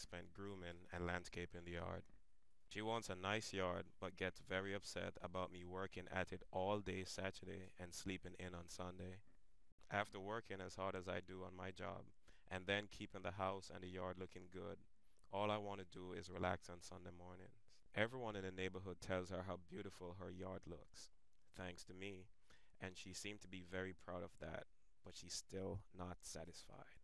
spend grooming and landscaping the yard. She wants a nice yard, but gets very upset about me working at it all day Saturday and sleeping in on Sunday. After working as hard as I do on my job, and then keeping the house and the yard looking good, all I want to do is relax on Sunday mornings. Everyone in the neighborhood tells her how beautiful her yard looks, thanks to me, and she seemed to be very proud of that, but she's still not satisfied.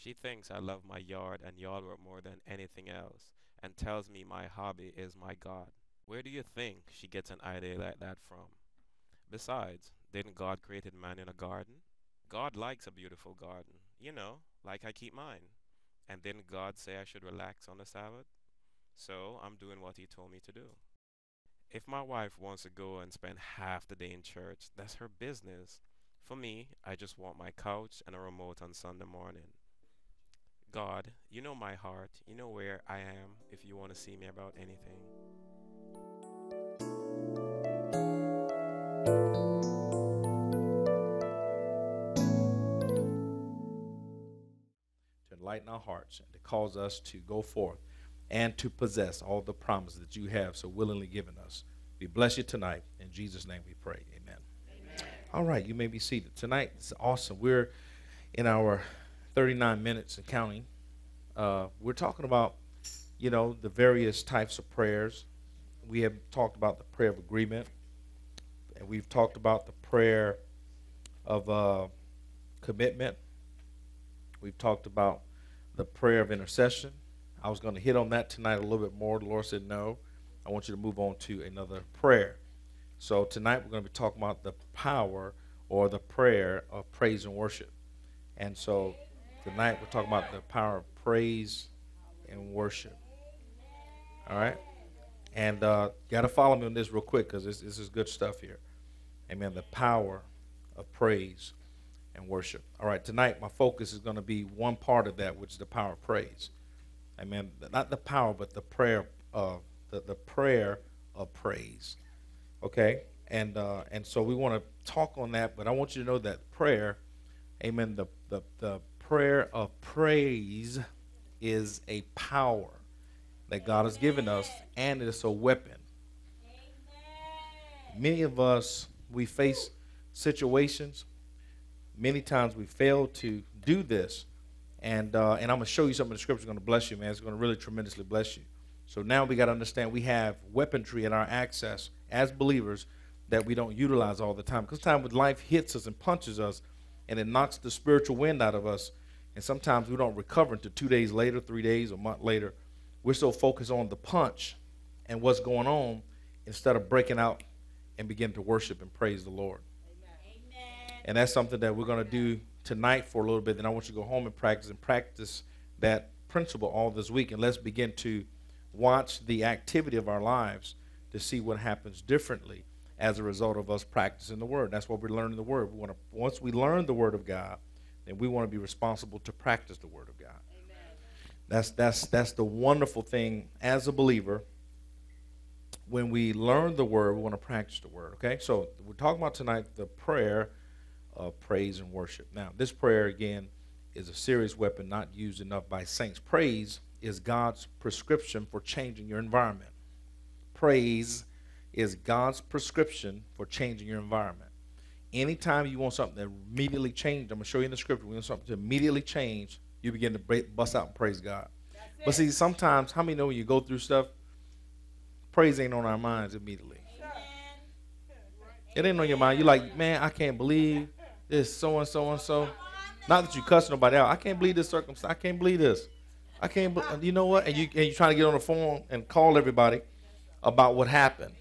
She thinks I love my yard and yard work more than anything else, and tells me my hobby is my God. Where do you think she gets an idea like that from? Besides, didn't God create man in a garden? God likes a beautiful garden, you know, like I keep mine. And didn't God say I should relax on the Sabbath? So I'm doing what He told me to do. If my wife wants to go and spend half the day in church, that's her business. For me, I just want my couch and a remote on Sunday morning. God, you know my heart. You know where I am if you want to see me about anything. To enlighten our hearts and to cause us to go forth and to possess all the promises that you have so willingly given us. We bless you tonight. In Jesus' name we pray. Amen. Amen. All right, you may be seated. Tonight is awesome. We're in our 39 minutes and counting. Uh, we're talking about, you know, the various types of prayers. We have talked about the prayer of agreement, and we've talked about the prayer of uh, commitment. We've talked about the prayer of intercession. I was going to hit on that tonight a little bit more. The Lord said, no, I want you to move on to another prayer. So tonight we're going to be talking about the power or the prayer of praise and worship. And so tonight we're talking about the power of praise and worship. All right? And uh, got to follow me on this real quick because this, this is good stuff here. Amen. The power of praise and worship. All right, tonight my focus is going to be one part of that, which is the power of praise. Amen. Not the power, but the prayer of the, the prayer of praise. Okay? And uh, and so we want to talk on that, but I want you to know that prayer, amen, the, the, the prayer of praise is a power that God has given us, and it's a weapon. Many of us, we face situations. Many times we fail to do this and, uh, and I'm going to show you something in the scripture going to bless you, man. It's going to really tremendously bless you. So now we got to understand we have weaponry at our access as believers that we don't utilize all the time. Because time when life hits us and punches us and it knocks the spiritual wind out of us, and sometimes we don't recover until two days later, three days, a month later. We're so focused on the punch and what's going on instead of breaking out and begin to worship and praise the Lord. Amen. And that's something that we're going to do tonight for a little bit, then I want you to go home and practice and practice that principle all this week. And let's begin to watch the activity of our lives to see what happens differently as a result of us practicing the word. That's what we're learning the word. We want to once we learn the word of God, then we want to be responsible to practice the word of God. Amen. That's that's that's the wonderful thing as a believer. When we learn the word, we want to practice the word. Okay, so we're talking about tonight the prayer of praise and worship. Now, this prayer, again, is a serious weapon not used enough by saints. Praise is God's prescription for changing your environment. Praise is God's prescription for changing your environment. Anytime you want something to immediately change, I'm going to show you in the scripture, we want something to immediately change, you begin to bust out and praise God. But see, sometimes, how many know when you go through stuff, praise ain't on our minds immediately. It ain't on your mind. You're like, man, I can't believe this so and so and so. Not that you cuss nobody out. I can't believe this circumstance. I can't believe this. I can't. Be- you know what? And you and you trying to get on the phone and call everybody about what happened,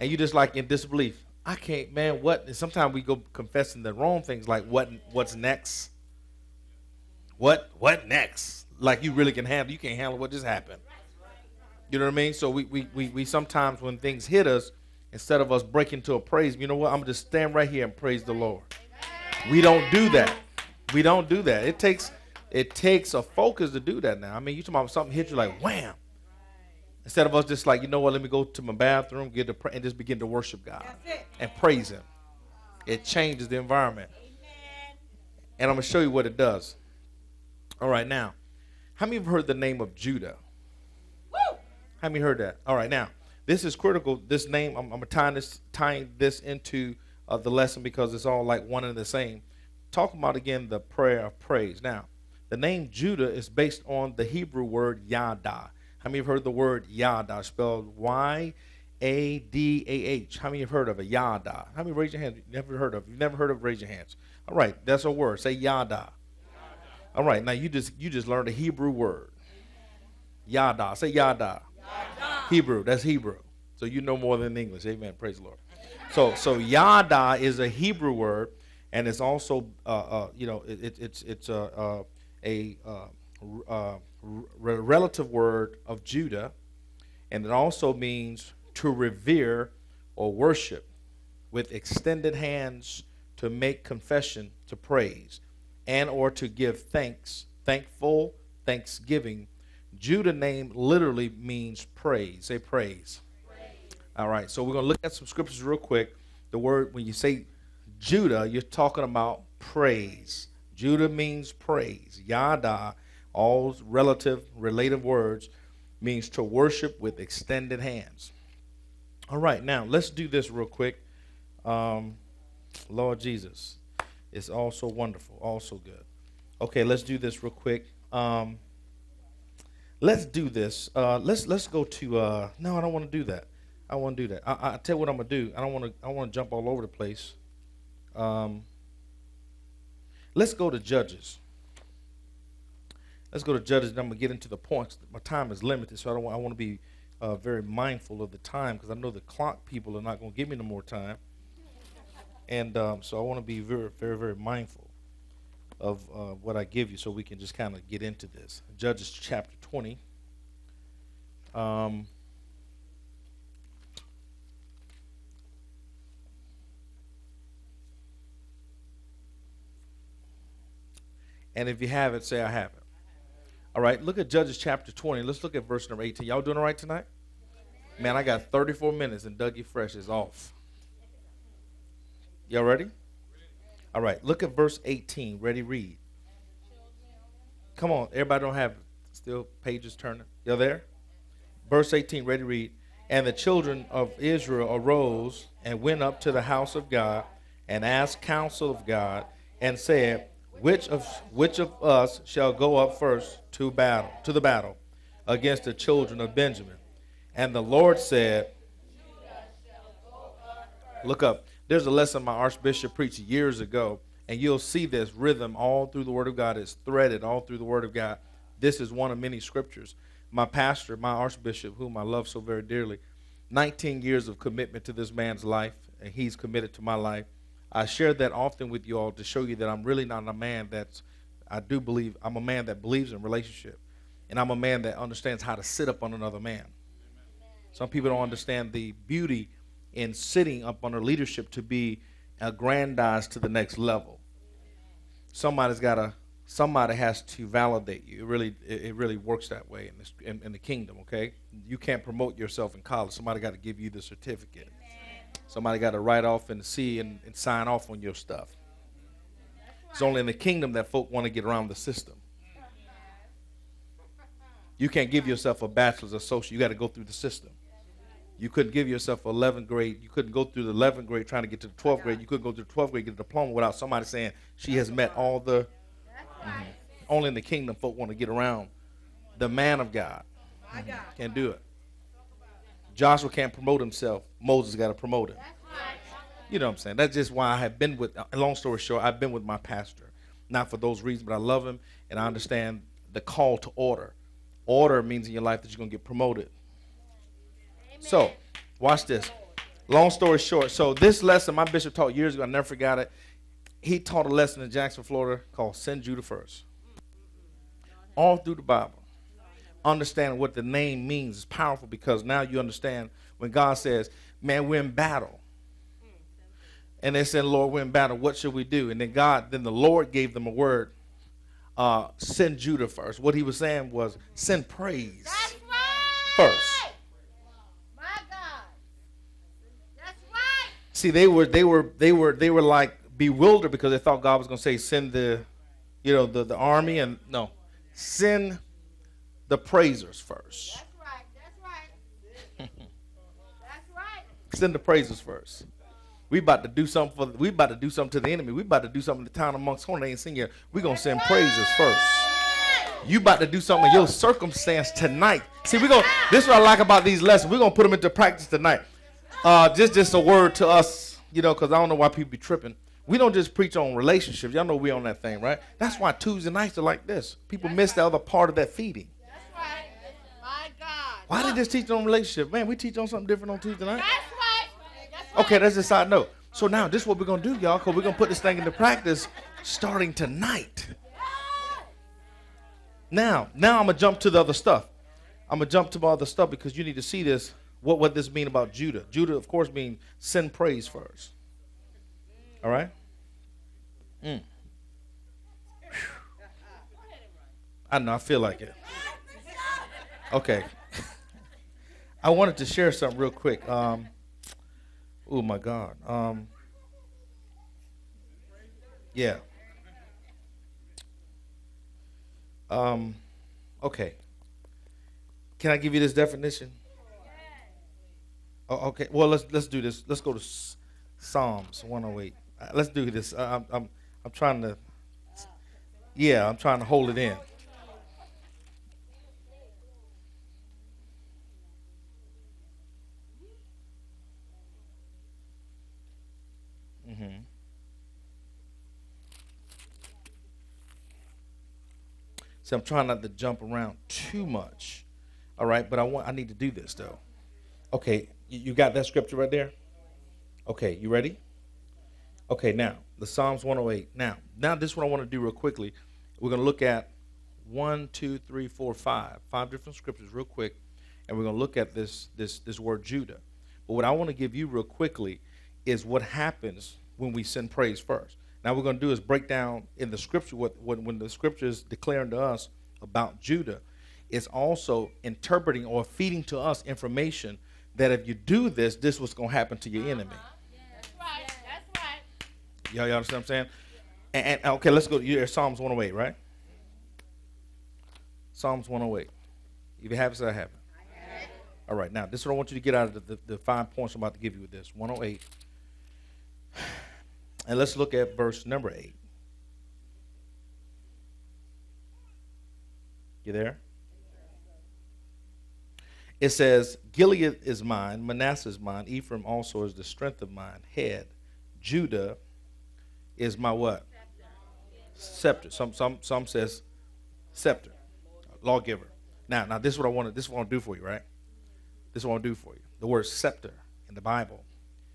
and you just like in disbelief. I can't, man. What? Sometimes we go confessing the wrong things, like what? What's next? What? What next? Like you really can handle. You can't handle what just happened. You know what I mean? So we we we, we sometimes when things hit us, instead of us breaking to a praise, you know what? I'm gonna just stand right here and praise the Lord. We don't do that. We don't do that. It takes it takes a focus to do that now. I mean, you talking about something hit you like wham. Instead of us just like, you know what, let me go to my bathroom, get to pray, and just begin to worship God and praise Him. It changes the environment. And I'm gonna show you what it does. All right, now, How many have heard the name of Judah? Woo! How many heard that? All right, now this is critical. This name, I'm, I'm tying this tying this into uh, the lesson because it's all like one and the same. Talking about again the prayer of praise. Now, the name Judah is based on the Hebrew word Yada. How many have heard the word Yada spelled Y A D A H? How many have heard of it? Yada. How many raise your hands? Never heard of? You've never heard of? Raise your hands. All right, that's a word. Say Yada. All right, now you just you just learned a Hebrew word. Yada. Say Yada. Yada. Hebrew. That's Hebrew. So you know more than English. Amen. Praise the Lord. So so Yada is a Hebrew word, and it's also uh, uh, you know it, it, it's it's a uh, a uh, relative word of Judah, and it also means to revere or worship with extended hands to make confession to praise and or to give thanks thankful thanksgiving. Judah name literally means praise. Say praise. praise. All right so we're going to look at some scriptures real quick. The word when you say judah you're talking about praise. Judah means praise. Yada all relative relative words means to worship with extended hands. All right now let's do this real quick. Um, lord jesus it's also wonderful also good. Okay let's do this real quick. Um, let's do this. Uh, let's let's go to uh, no i don't want to do that. I want to do that. I, I tell you what i'm gonna do. I don't want to i want to jump all over the place. Um, let's go to judges let's go to Judges, and I'm going to get into the points. My time is limited, so I, don't I want to be uh, very mindful of the time because I know the clock people are not going to give me no more time. And um, so I want to be very, very, very mindful of uh, what I give you so we can just kind of get into this. Judges chapter 20. Um, and if you have it, say I have it. All right, look at Judges chapter 20. Let's look at verse number 18. Y'all doing all right tonight? Man, I got 34 minutes and Dougie Fresh is off. Y'all ready? All right, look at verse 18. Ready, read. Come on, everybody don't have still pages turning. Y'all there? Verse 18, ready, read. And the children of Israel arose and went up to the house of God and asked counsel of God and said, which of which of us shall go up first to battle to the battle against the children of Benjamin? And the Lord said, Look up. There's a lesson my archbishop preached years ago, and you'll see this rhythm all through the Word of God. It's threaded all through the Word of God. This is one of many scriptures. My pastor, my archbishop, whom I love so very dearly, 19 years of commitment to this man's life, and he's committed to my life. I share that often with you all to show you that I'm really not a man that's, I do believe, I'm a man that believes in relationship. And I'm a man that understands how to sit up on another man. Some people don't understand the beauty in sitting up under leadership to be aggrandized to the next level. Somebody's got to, somebody has to validate you. It really, it, really works that way in, this, in, in the kingdom. Okay, you can't promote yourself in college. Somebody got to give you the certificate. Somebody got to write off and see and, and sign off on your stuff. It's only in the kingdom that folk want to get around the system. You can't give yourself a bachelor's associate. You got to go through the system. You couldn't give yourself 11th grade. You couldn't go through the 11th grade trying to get to the 12th grade. You couldn't go to the 12th grade get a diploma without somebody saying she has met all the. Mm-hmm. Only in the kingdom, folk want to get around the man of God. Mm-hmm. Can't do it. Joshua can't promote himself. Moses got to promote him. You know what I'm saying? That's just why I have been with, long story short, I've been with my pastor. Not for those reasons, but I love him and I understand the call to order. Order means in your life that you're going to get promoted. Amen. So, watch this. Long story short, so this lesson my bishop taught years ago, I never forgot it. He taught a lesson in Jackson, Florida called Send Judah First. All through the Bible understanding what the name means is powerful because now you understand when God says, man, we're in battle. And they said, Lord, we're in battle. What should we do? And then God, then the Lord gave them a word uh, send Judah first. What he was saying was send praise right. first. My God. That's right. See, they were they were they were they were like bewildered because they thought God was going to say send the, you know, the the army and no, send the praisers first. That's right. That's right. That's right. Send the praisers first. We about to do something for. We about to do something to the enemy. We about to do something to the town Moncks Corner. They ain't seen yet. We gonna send praises first. You about to do something in your circumstance tonight. See, we gonna. This is what I like about these lessons. We're gonna put them into practice tonight. Uh, just just a word to us, you know, because I don't know why people be tripping. We don't just preach on relationships. Y'all know we on that thing, right? That's why Tuesday nights are like this. People miss the other part of that feeding. That's right. My God. Why did this teach on relationship? Man, we teach on something different on Tuesday night. That's right. That's right. Okay, that's a side note. So now this is what we're gonna do, y'all, because we're gonna put this thing into practice starting tonight. Now, now I'm gonna jump to the other stuff. I'm gonna jump to my other stuff because you need to see this. What what this mean about Judah? Judah, of course, means send praise first. All right. Mm. I know. I feel like it. Okay. I wanted to share something real quick. Um, oh my God. Um, yeah. Um, okay. Can I give you this definition? Oh, okay. Well, let's let's do this. Let's go to Psalms 108. Uh, let's do this. I'm I'm I'm trying to. Yeah, I'm trying to hold it in. Mm-hmm. See, I'm trying not to jump around too much. All right, but I want I need to do this though. Okay, you, you got that scripture right there? Okay, you ready? Okay, now the Psalms 108. Now, now this is what I want to do real quickly. We're going to look at one, two, three, four, five, five different scriptures real quick, and we're going to look at this this this word Judah. But what I want to give you real quickly is what happens when we send praise first. Now we're going to do is break down in the scripture what, what when the scripture is declaring to us about Judah, it's also interpreting or feeding to us information that if you do this, this was going to happen to your uh-huh. enemy. That's right. That's right. Y'all, y'all understand what I'm saying? And, and okay, let's go. You're Psalms 108, right? Psalms 108. If you have it, say I have it. All right, now this is what I want you to get out of the, the, the five points I'm about to give you with this 108. And let's look at verse number 8. You there? It says, Gilead is mine, Manasseh is mine, Ephraim also is the strength of mine, head. Judah is my what? Scepter. Some some some says scepter, lawgiver. Now, now this is what I want to this is what I want to do for you, right? This is what I want to do for you. The word scepter in the Bible.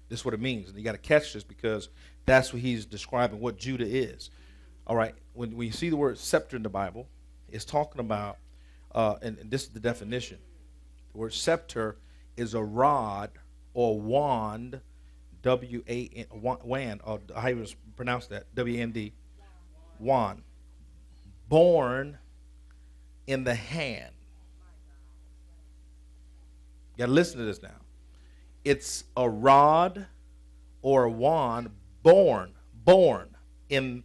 This is what it means. And you got to catch this because that's what he's describing what Judah is. All right. When, when you see the word scepter in the Bible, it's talking about, uh, and, and this is the definition. The word scepter is a rod or wand, W A N, wand, or how you pronounce that? W N D, wand, born in the hand. You got to listen to this now. It's a rod or a wand born, born in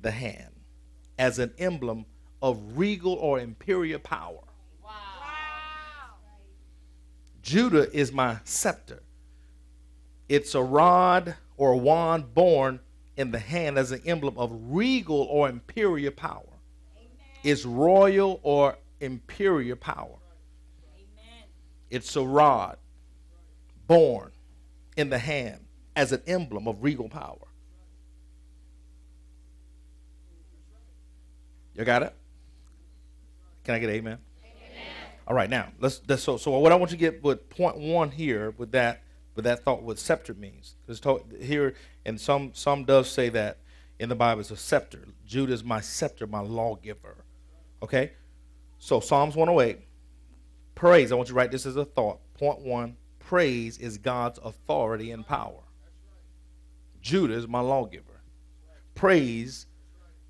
the hand as an emblem of regal or imperial power. Wow. Judah is my scepter. It's a rod or wand born in the hand as an emblem of regal or imperial power. It's royal or imperial power. It's a rod born in the hand as an emblem of regal power. You got it? Can I get a amen? All right, now let's, let's so so what I want you to get with point one here with that with that thought what scepter means because here and some some does say that in the Bible it's a scepter. Judah is my scepter, my lawgiver. Okay, so Psalms 108, praise. I want you to write this as a thought. Point one, praise is God's authority and power. Judah is my lawgiver. Praise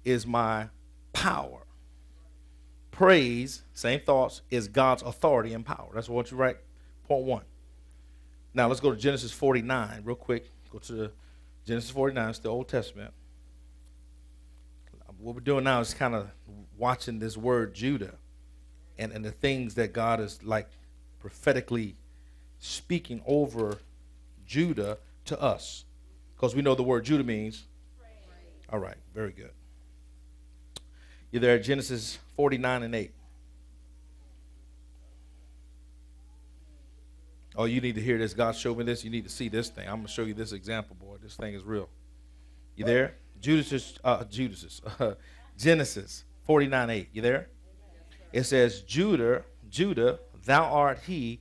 is my power. Praise, same thoughts, is God's authority and power. That's what you write. Point one. Now let's go to Genesis 49 real quick. Go to Genesis 49, it's the Old Testament. What we're doing now is kind of watching this word Judah and, and the things that God is like prophetically speaking over Judah to us. Because we know the word Judah means. All right, very good. You're there, Genesis 49 and 8. Oh, you need to hear this. God showed me this. You need to see this thing. I'm going to show you this example, boy. This thing is real. You there? Judas, uh, Judas, uh, Genesis 49 8. You there? It says, Judah, Judah, thou art he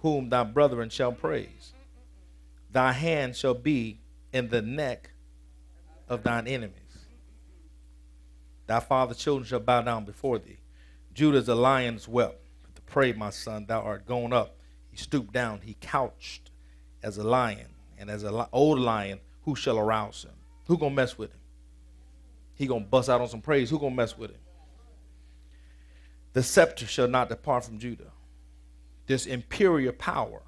whom thy brethren shall praise. Thy hand shall be in the neck of thine enemies. Thy father's children shall bow down before thee. Judah is a lion's whelp. To pray, my son, thou art gone up. He stooped down. He couched as a lion, and as an old lion, who shall arouse him? Who gonna mess with him? He gonna bust out on some praise. Who gonna mess with him? The scepter shall not depart from Judah. This imperial power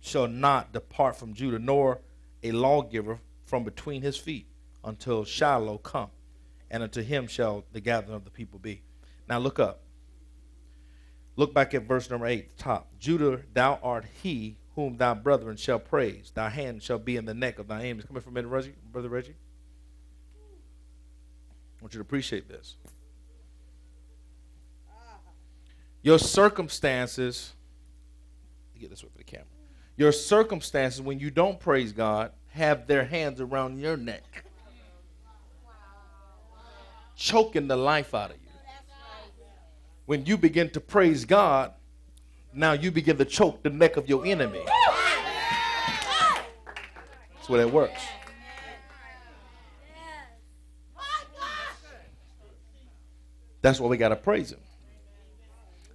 shall not depart from Judah, nor a lawgiver from between his feet until Shiloh come, and unto him shall the gathering of the people be. Now look up. Look back at verse number 8, top. Judah, thou art he whom thy brethren shall praise. Thy hand shall be in the neck of thy enemies. Coming from Reggie, Brother Reggie. I want you to appreciate this. Your circumstances, get this way for the camera. Your circumstances, when you don't praise God, have their hands around your neck, choking the life out of you. When you begin to praise God, now you begin to choke the neck of your enemy. That's where that works. That's why we got to praise Him.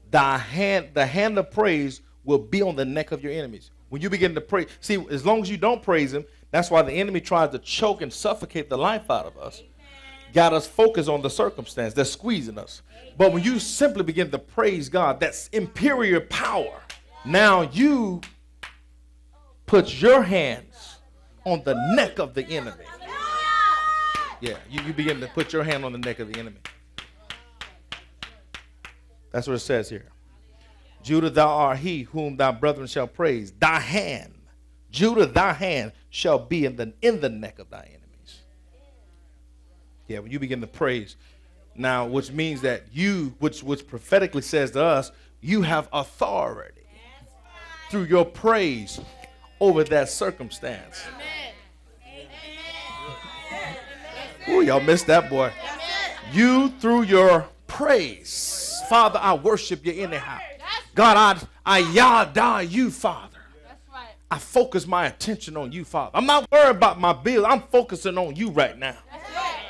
The hand, the hand of praise will be on the neck of your enemies. When you begin to pray, see, as long as you don't praise Him, that's why the enemy tries to choke and suffocate the life out of us. Got us focused on the circumstance that's squeezing us. But when you simply begin to praise God, that's imperial power. Now you put your hands on the neck of the enemy. Yeah, you, you begin to put your hand on the neck of the enemy. That's what it says here. Judah, thou art he whom thy brethren shall praise. Thy hand, Judah, thy hand shall be in the in the neck of thy enemies. Yeah, when you begin to praise, now, which means that you, which which prophetically says to us, you have authority through your praise over that circumstance. Oh, y'all missed that boy. You through your praise Father, I worship you in anyhow. God, I, I yada you, Father. Right. I focus my attention on you, Father. I'm not worried about my bill. I'm focusing on you right now.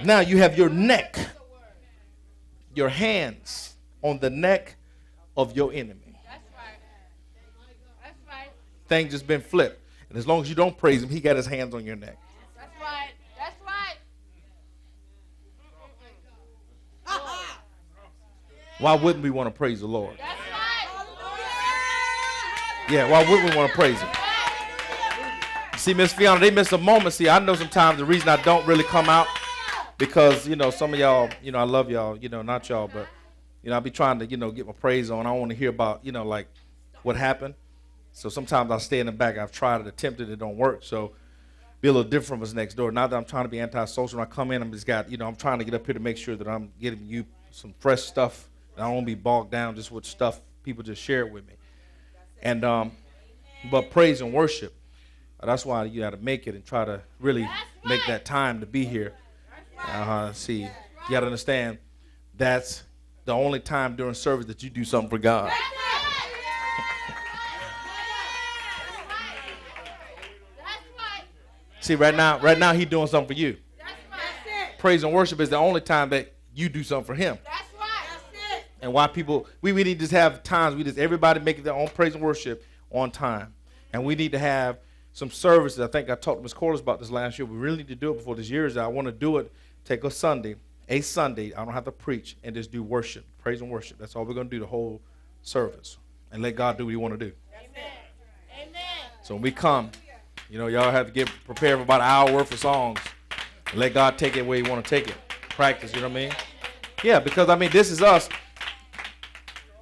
Now you have your neck, your hands on the neck of your enemy. That's right. That's right. Thing just been flipped. And as long as you don't praise him, he got his hands on your neck. That's right. That's right. Mm -mm -mm. Why wouldn't we want to praise the Lord? Yeah, why wouldn't we want to praise Him? See, Miss Fiona, they miss a moment. See, I know sometimes the reason I don't really come out because you know some of y'all, you know, I love y'all, you know, not y'all, but you know, I'll be trying to, you know, get my praise on. I want to hear about, you know, like what happened. So sometimes I stay in the back. I've tried it, attempted, it don't work. So be a little different from us next door. Now that I'm trying to be antisocial, when I come in, I'm just got, you know, I'm trying to get up here to make sure that I'm getting you some fresh stuff And I don't want to be bogged down just with stuff people just share with me. And um, but praise and worship. That's why you got to make it and try to really make that time to be here. Uh-huh. See, you got to understand that's the only time during service that you do something for God. See, right now, right now, he's doing something for you. Praise and worship is the only time that you do something for him and why people we, we need to have times we just everybody make their own praise and worship on time. And we need to have some services. I think i talked to ms corliss about this last year. We really need to do it before this year is out. I want to do it take a sunday a sunday i don't have to preach and just do worship praise and worship. That's all we're going to do the whole service and let god do what he want to do. Amen. Amen. so when we come you know y'all have to get prepared for about an hour worth of songs. And let god take it where he want to take it. Practice you know what i mean? Yeah because i mean this is us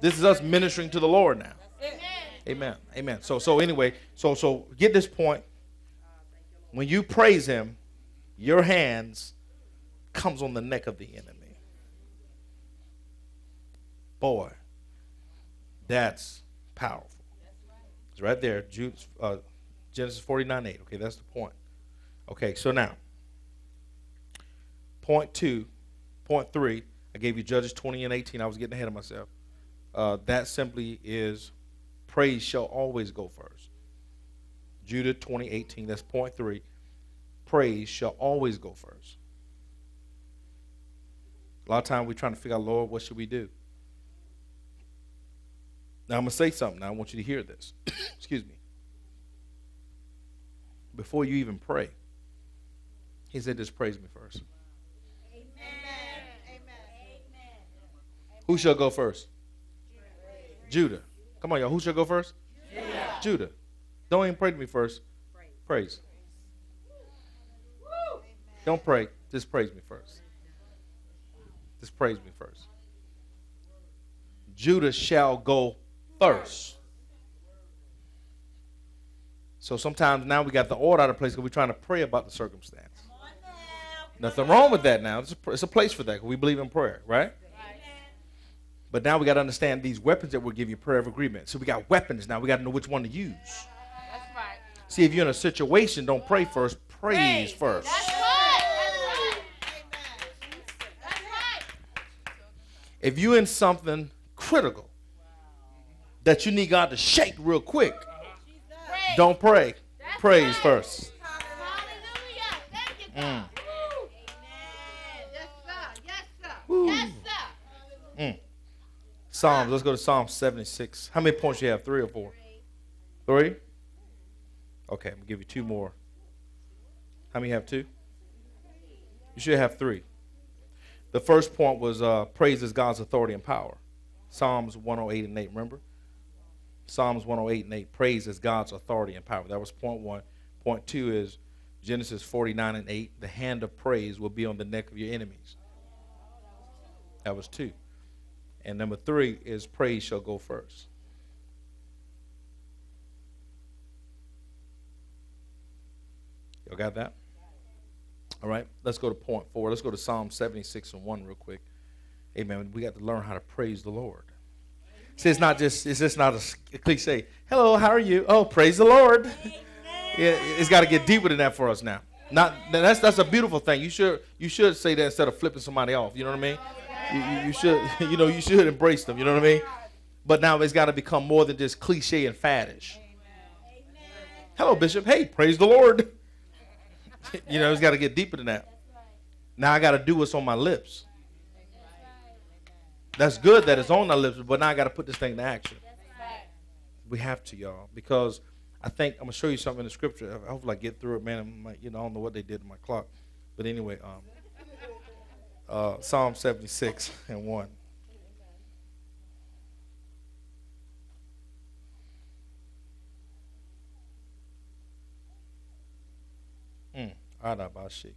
This is us ministering to the Lord now. Amen. Amen. Amen. So so anyway, so so get this point. When you praise him, your hands comes on the neck of the enemy. Boy, that's powerful. It's right there. Jude, uh, Genesis 49 8. Okay, that's the point. Okay, so now, point two, point three, I gave you Judges 20 and 18. I was getting ahead of myself. Uh, that simply is praise shall always go first. Judah 20, 18. That's point three. Praise shall always go first. A lot of times we're trying to figure out, Lord, what should we do? Now I'm going to say something. Now I want you to hear this. Excuse me. Before you even pray, he said, just praise me first. Amen. Amen. Who shall go first? Judah. Come on, y'all. Who shall go first? Judah. Don't even pray to me first. Praise. Don't pray. Just praise me first. Just praise me first. Judah shall go first. So sometimes now we got the order out of place because we're trying to pray about the circumstance. Nothing wrong with that now. It's a, it's a place for that 'cause we believe in prayer, right? But now we got to understand these weapons that we're giving you prayer of agreement. So we got weapons now. We got to know which one to use. That's right. See, if you're in a situation, don't pray first, praise first. That's right. That's right. That's right. If you're in something critical that you need God to shake real quick, Praise. don't pray. That's Praise right. first. Hallelujah. Thank you, God. Mm. Woo. Yes, sir. Yes, sir. Woo. Yes, sir. Psalms. Let's go to Psalm 76. How many points you have? Three or four? Three? Okay, I'm gonna give you two more. How many have two? You should have three. The first point was uh, praises God's authority and power. Psalms 108 and 8. Remember? Psalms 108 and 8 praises God's authority and power. That was point one. Point two is Genesis 49 and 8. The hand of praise will be on the neck of your enemies. That was two. And number three is praise shall go first. Y'all got that? All right, let's go to point four. Let's go to Psalm 76 and 1 real quick. Amen. We got to learn how to praise the Lord. See, it's not just it's just not a cliche. Hello, how are you? Oh, praise the Lord. Yeah, it's got to get deeper than that for us now. Not that's that's a beautiful thing. You should you should say that instead of flipping somebody off. You know what I mean? You, you, you should you know you should embrace them. You know what I mean? But now it's got to become more than just cliche and faddish. Hello, Bishop. Hey, praise the Lord. you know, it's got to get deeper than that. Now I got to do what's on my lips. That's good that it's on our lips, but now I got to put this thing to action. We have to, y'all, because I think I'm gonna show you something in the scripture. Hopefully I get through it, man. I'm like, you know, I don't know what they did to my clock, but anyway, um, uh, Psalm 76 and one. Mm. Arabashiki.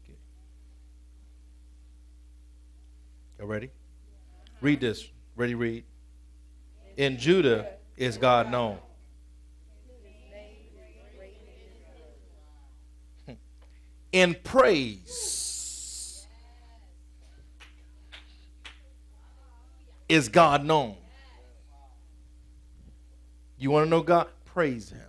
You ready? Read this. Ready, read. In Judah is God known. In praise is God known. You want to know God? Praise Him.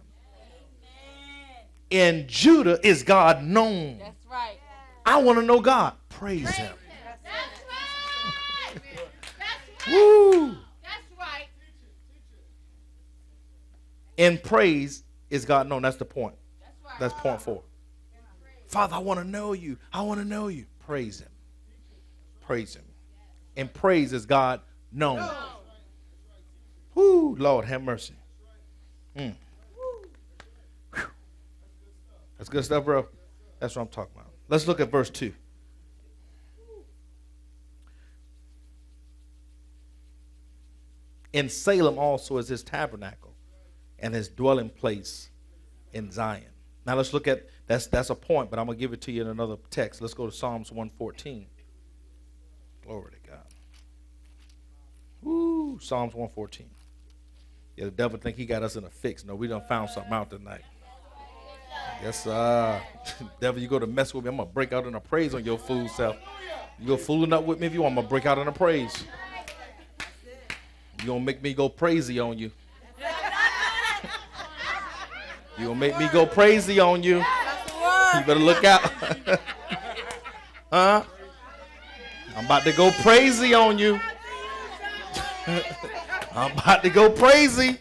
In Judah is God known. That's right. I want to know God. Praise Him. That's right. That's right. Woo! That's right. In praise is God known. That's the point. That's right. That's point four. Father, I want to know you. I want to know you. Praise him. Praise him. And praise is God known. Whoo, Lord, have mercy. Mm. That's good stuff, bro. That's what I'm talking about. Let's look at verse 2. In Salem also is his tabernacle and his dwelling place in Zion. Now let's look at that's that's a point, but I'm gonna give it to you in another text. Let's go to Psalms 114. Glory to God. Psalms 114. Yeah, the devil think he got us in a fix. No, we done found something out tonight. Yes, uh, devil, you go to mess with me. I'm gonna break out in a praise on your fool self. You go fooling up with me if you want. I'm gonna break out in a praise. You gonna make me go crazy on you. You gonna make me go crazy on you. You better look out. huh? I'm about to go crazy on you. I'm about to go crazy.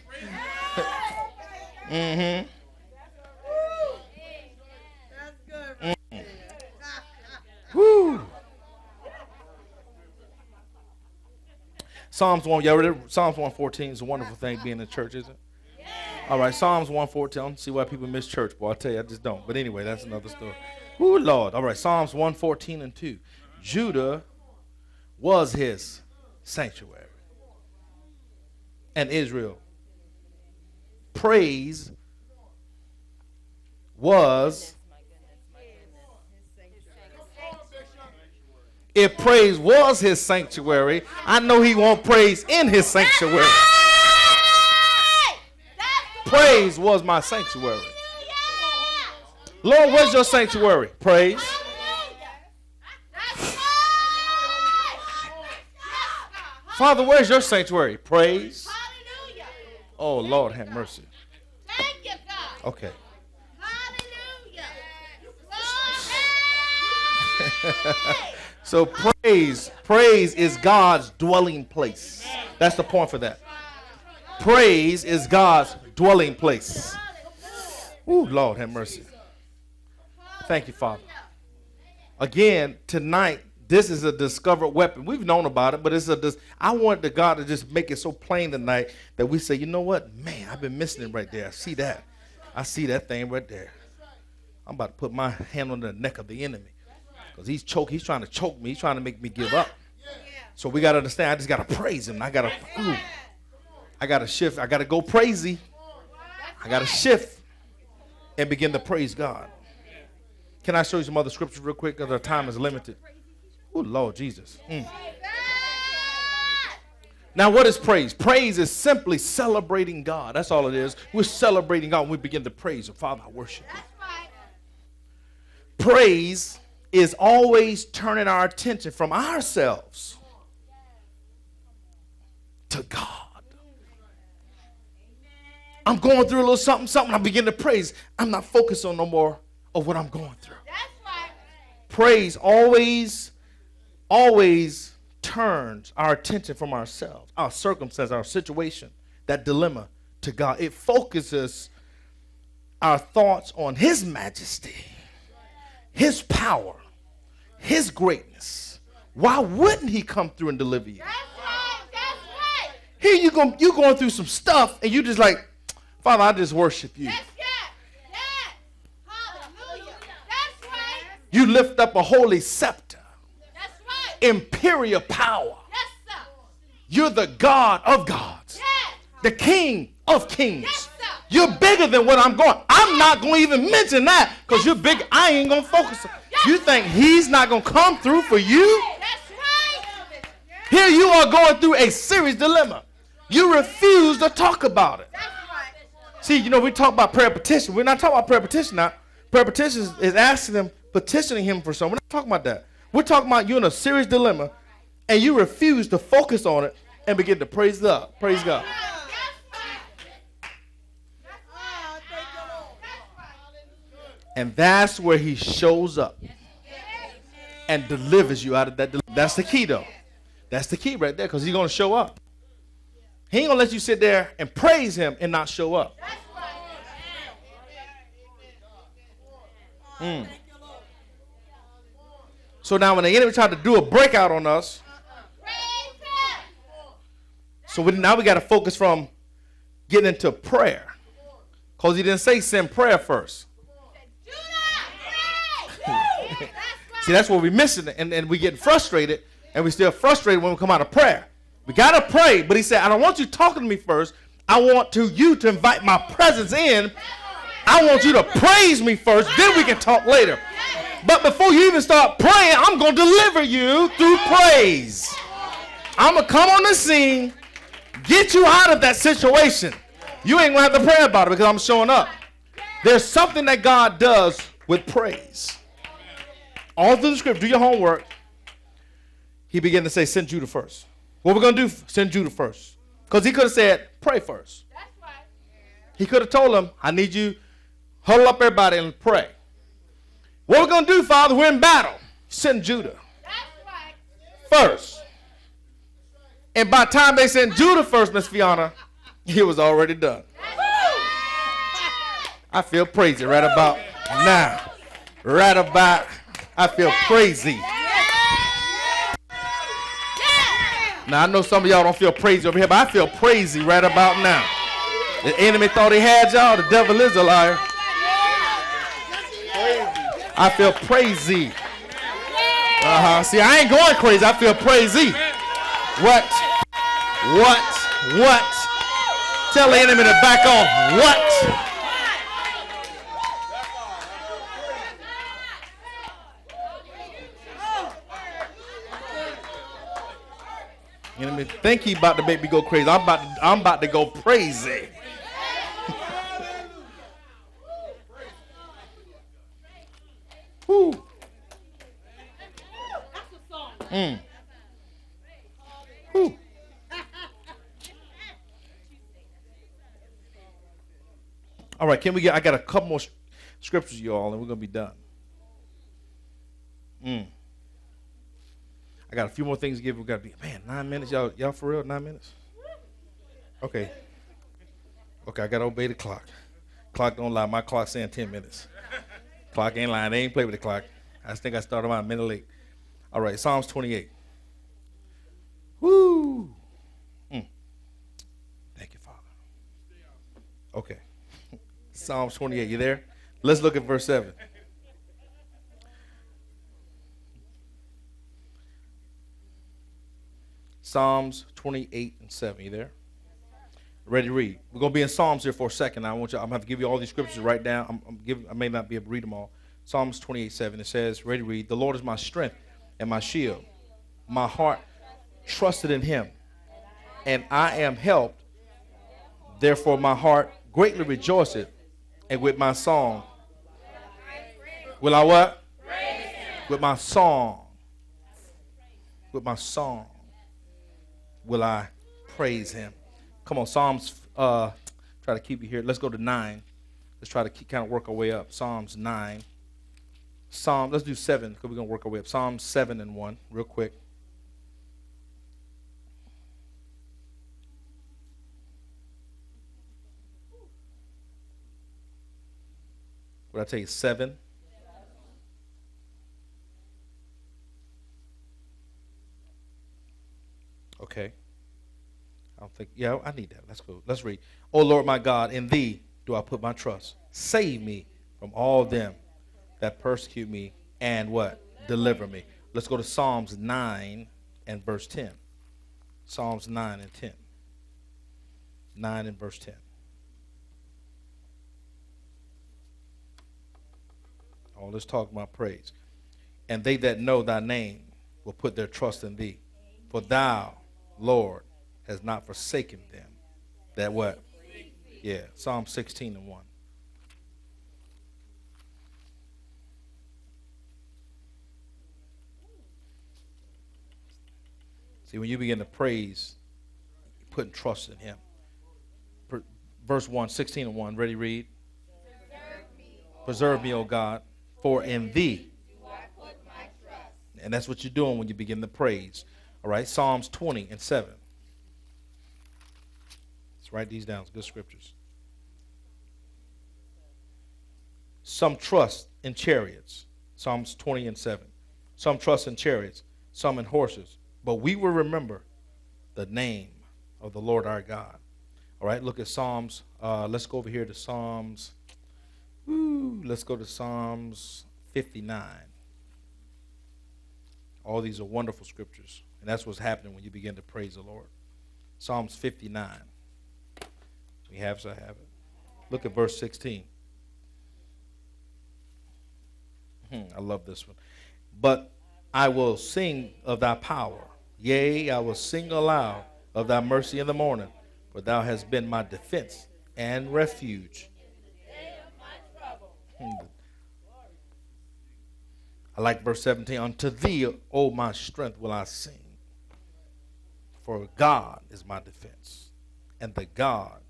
mm-hmm. Mm. Woo. Psalms one, yeah, Psalms 114 is a wonderful thing being in church, isn't it? All right, Psalms 114. See why people miss church, boy. I tell you, I just don't. But anyway, that's another story. Ooh, Lord. All right, Psalms 114 and 2. Judah was his sanctuary. And Israel. Praise was. If praise was his sanctuary, I know he won't praise in his sanctuary. Praise was my sanctuary. Lord, where's your sanctuary? Praise. Father, where's your sanctuary? Praise. Oh, Lord, have mercy. Thank you, God. Okay. Hallelujah. so praise, praise is God's dwelling place. That's the point for that. Praise is God's dwelling place. Ooh, Lord, have mercy. Thank you, Father. Again, tonight, this is a discovered weapon. We've known about it, but it's a. Dis- I want the God to just make it so plain tonight that we say, you know what, man, I've been missing it right there. I see that. I see that thing right there. I'm about to put my hand on the neck of the enemy because he's choke. He's trying to choke me. He's trying to make me give up. So we got to understand. I just got to praise him. I got to. I got to shift. I got to go crazy. I got to shift and begin to praise God. Can I show you some other scriptures real quick? Because our time is limited. Oh, Lord Jesus. Mm. Now, what is praise? Praise is simply celebrating God. That's all it is. We're celebrating God when we begin to praise Him. Father, I worship you. Praise is always turning our attention from ourselves to God. I'm going through a little something, something. I begin to praise. I'm not focused on no more of what I'm going through. Praise always, always turns our attention from ourselves, our circumstance, our situation, that dilemma to God. It focuses our thoughts on His majesty, His power, His greatness. Why wouldn't He come through and deliver you? That's right. Here you go, you going through some stuff, and you just like, Father, I just worship you. Yes, yes. Yes. Hallelujah. That's right. You lift up a holy scepter. Imperial power. Yes, sir. You're the God of gods, Yes. the King of kings. Yes, sir. You're bigger than what I'm going. I'm not going to even mention that because you're big. I ain't going to focus. You think he's not going to come through for you? That's right. Here you are going through a serious dilemma. You refuse to talk about it. Right. See, you know, we talk about prayer petition. We're not talking about prayer petition now. Prayer petition is, is asking them, petitioning him for something. We're not talking about that. We're talking about you in a serious dilemma and you refuse to focus on it and begin to praise God. Praise God. And that's where he shows up and delivers you out of that. That's the key, though. That's the key right there because he's going to show up. He ain't going to let you sit there and praise him and not show up. Mm. So now when the enemy tried to do a breakout on us, so we, now we got to focus from getting into prayer. Because he didn't say send prayer first. See, that's where we're missing it. And, and we get frustrated, and we're still frustrated when we come out of prayer. We got to pray, but he said, I don't want you talking to me first. I want to you to invite my presence in. I want you to praise me first, then we can talk later. But before you even start praying, I'm going to deliver you through praise. I'm going to come on the scene, get you out of that situation. You ain't gonna have to pray about it because I'm showing up. There's something that God does with praise. All through the script, do your homework. He began to say, Send Judah first. What we're gonna do? Send Judah first. Because he could have said, Pray first. That's right. He could have told him, I need you, huddle up everybody and pray. What we're gonna do, Father? We're in battle. Send Judah first. And by the time they sent Judah first, Miss Fiona, it was already done. I feel crazy right about now. Right about, I feel crazy. Now I know some of y'all don't feel crazy over here, but I feel crazy right about now. The enemy thought he had y'all. The devil is a liar. I feel crazy. Uh huh. See, I ain't going crazy. I feel crazy. What? What? What? Tell the enemy to back off. What? Enemy think he about to make me go crazy. I'm about to, I'm about to go crazy. Whew. Mm. Whew. All right, can we get? I got a couple more scriptures, y'all, and we're gonna be done. Mm. I got a few more things to give. We got to be man nine minutes, y'all. Y'all for real? Nine minutes? Okay. Okay, I gotta obey the clock. Clock don't lie. My clock saying ten minutes. Clock ain't lying. They ain't play with the clock. I think I started a minute late. All right, Psalms 28. Woo! Mm. Thank you, Father. Okay. Psalms 28. You there? Let's look at verse 7. Psalms 28 and 7. You there? Ready to read. We're going to be in Psalms here for a second. I want you, I'm going to give you all these scriptures right now. I'm, I'm give, I may not be able to read them all. Psalms 28 7. It says, Ready to read. The Lord is my strength and my shield. My heart trusted in him, and I am helped. Therefore, my heart greatly rejoiceth, and with my song will I what? With my song. With my song will I praise him. Come on, Psalms. Uh, try to keep you here. Let's go to nine. Let's try to keep, kind of work our way up. Psalms nine. Psalm. Let's do seven because we're gonna work our way up. Psalms seven and one, real quick. What I tell you? Seven. Okay. I don't think. Yeah, I need that. Let's go. Let's read. Oh Lord, my God, in Thee do I put my trust. Save me from all them that persecute me, and what? Deliver me. Let's go to Psalms nine and verse ten. Psalms nine and ten. Nine and verse ten. All this talk about praise. And they that know thy name will put their trust in thee. For thou, Lord, has not forsaken them. That what? Yeah, Psalm 16 and 1. See, when you begin to praise, you're putting trust in Him. Verse 1, 16 and 1. Ready, read. Preserve me, O God, for in Thee. And that's what you're doing when you begin to praise. All right, Psalms 20 and 7. Write these down. It's good scriptures. Some trust in chariots. Psalms 20 and 7. Some trust in chariots, some in horses. But we will remember the name of the Lord our God. All right, look at Psalms. Uh, let's go over here to Psalms. Woo, let's go to Psalms 59. All these are wonderful scriptures. And that's what's happening when you begin to praise the Lord. Psalms 59. Have, so I have it. Look at verse 16. Hmm, I love this one. But I will sing of thy power. Yea, I will sing aloud of thy mercy in the morning, for thou hast been my defense and refuge. Hmm. I like verse 17. Unto thee, O my strength, will I sing. For God is my defense and the God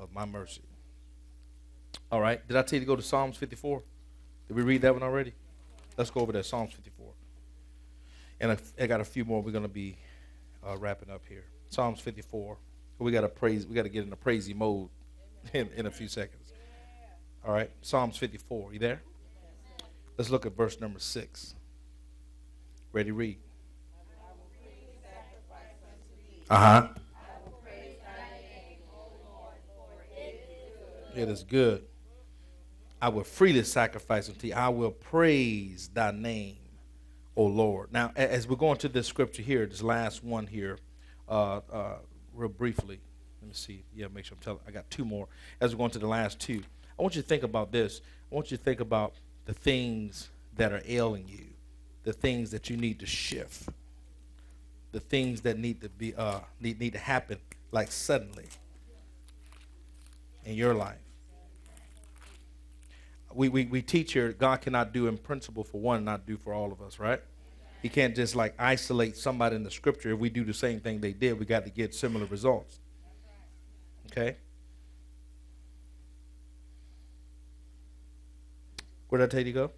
of my mercy. All right. Did I tell you to go to Psalms 54? Did we read that one already? Let's go over there, Psalms 54. And I, I got a few more. We're going to be uh, wrapping up here. Psalms 54. We got to praise. We got to get in a praisey mode in, in a few seconds. All right. Psalms 54. You there? Let's look at verse number six. Ready, read. Uh huh. It is good. I will freely sacrifice unto thee. I will praise thy name, O Lord. Now, as we're going to this scripture here, this last one here, uh, uh, real briefly. Let me see. Yeah, make sure I'm telling. I got two more. As we're going to the last two, I want you to think about this. I want you to think about the things that are ailing you, the things that you need to shift, the things that need to be uh, need need to happen like suddenly in your life. We, we, we teach here God cannot do in principle for one, not do for all of us, right? He can't just like isolate somebody in the scripture. If we do the same thing they did, we got to get similar results. Okay? Where did I tell you to go?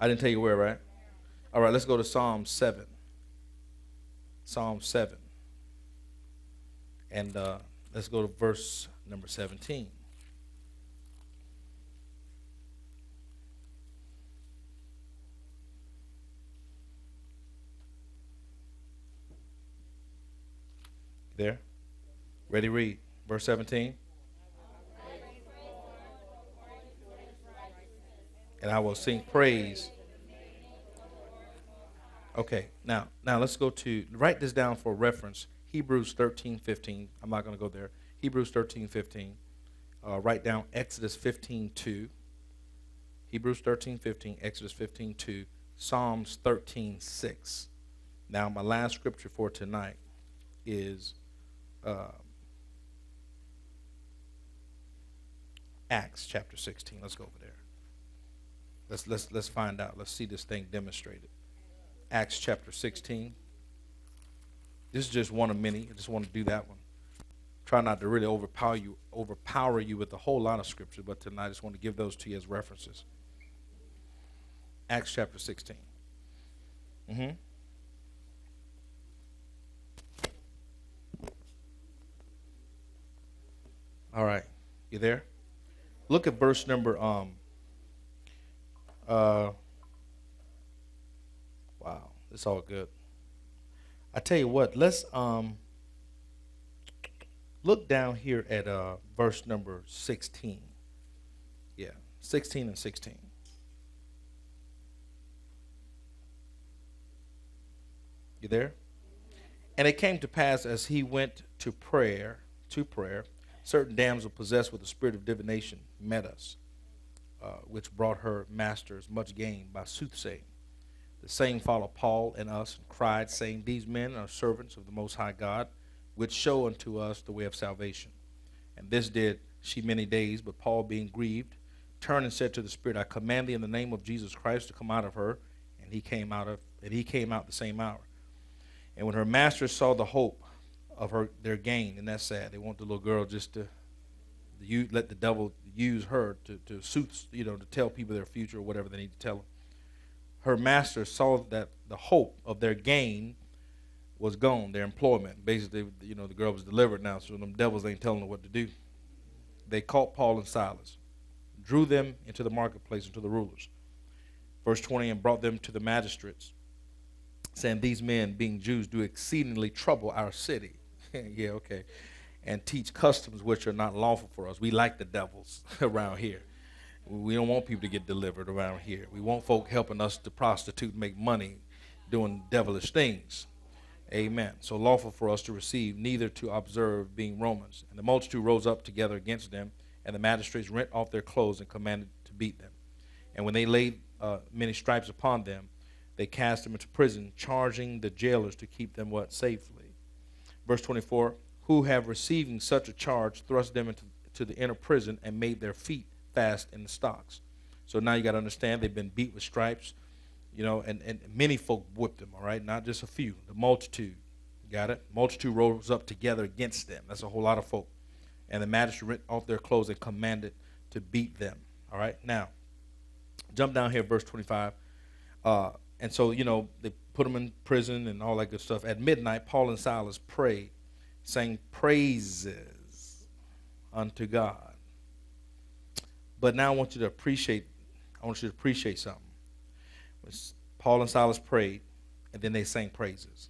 I didn't tell you where, right? All right, let's go to Psalm 7. Psalm 7. And uh, let's go to verse number 17. There? Ready, read. Verse 17. And I will sing praise. Okay, now now let's go to write this down for reference. Hebrews 13, 15. I'm not going to go there. Hebrews 13, 15. Uh, write down Exodus 15, 2. Hebrews 13, 15, Exodus 15, 2, Psalms 13, 6. Now, my last scripture for tonight is uh, Acts chapter 16. Let's go over there. Let's, let's, let's find out. Let's see this thing demonstrated. Acts chapter 16. This is just one of many. I just want to do that one. Try not to really overpower you, overpower you with a whole lot of scripture, but tonight I just want to give those to you as references. Acts chapter 16. Mm-hmm. All right. You there? Look at verse number um uh wow, it's all good. I tell you what, let's um look down here at uh verse number 16. Yeah, 16 and 16. You there? And it came to pass as he went to prayer, to prayer, certain damsel possessed with the spirit of divination met us, uh, which brought her masters much gain by soothsaying. The same followed Paul and us and cried, saying, These men are servants of the Most High God, which show unto us the way of salvation. And this did she many days, but Paul, being grieved, turned and said to the Spirit, I command thee in the name of Jesus Christ to come out of her. And he came out of and he came out the same hour. And when her masters saw the hope of her their gain, and that's sad. They want the little girl just to you let the devil use her to, to suit you know to tell people their future or whatever they need to tell them. Her master saw that the hope of their gain was gone, their employment. Basically, you know, the girl was delivered now, so them devils ain't telling her what to do. They caught Paul and Silas, drew them into the marketplace, into the rulers. Verse 20, and brought them to the magistrates, saying, These men, being Jews, do exceedingly trouble our city yeah, okay. And teach customs which are not lawful for us. We like the devils around here. We don't want people to get delivered around here. We want folk helping us to prostitute make money doing devilish things. Amen. So lawful for us to receive, neither to observe, being Romans. And the multitude rose up together against them, and the magistrates rent off their clothes and commanded to beat them. And when they laid uh, many stripes upon them, they cast them into prison, charging the jailers to keep them what safely Verse 24 Who have receiving such a charge thrust them into to the inner prison and made their feet fast in the stocks. So now you got to understand they've been beat with stripes, you know, and, and many folk whipped them, all right? Not just a few, the multitude. Got it? Multitude rose up together against them. That's a whole lot of folk. And the magistrate rent off their clothes and commanded to beat them. All right? Now, jump down here, verse 25. Uh, and so, you know, they put them in prison and all that good stuff. At midnight, Paul and Silas prayed, saying praises unto God. But now I want you to appreciate, I want you to appreciate something. Paul and Silas prayed, and then they sang praises.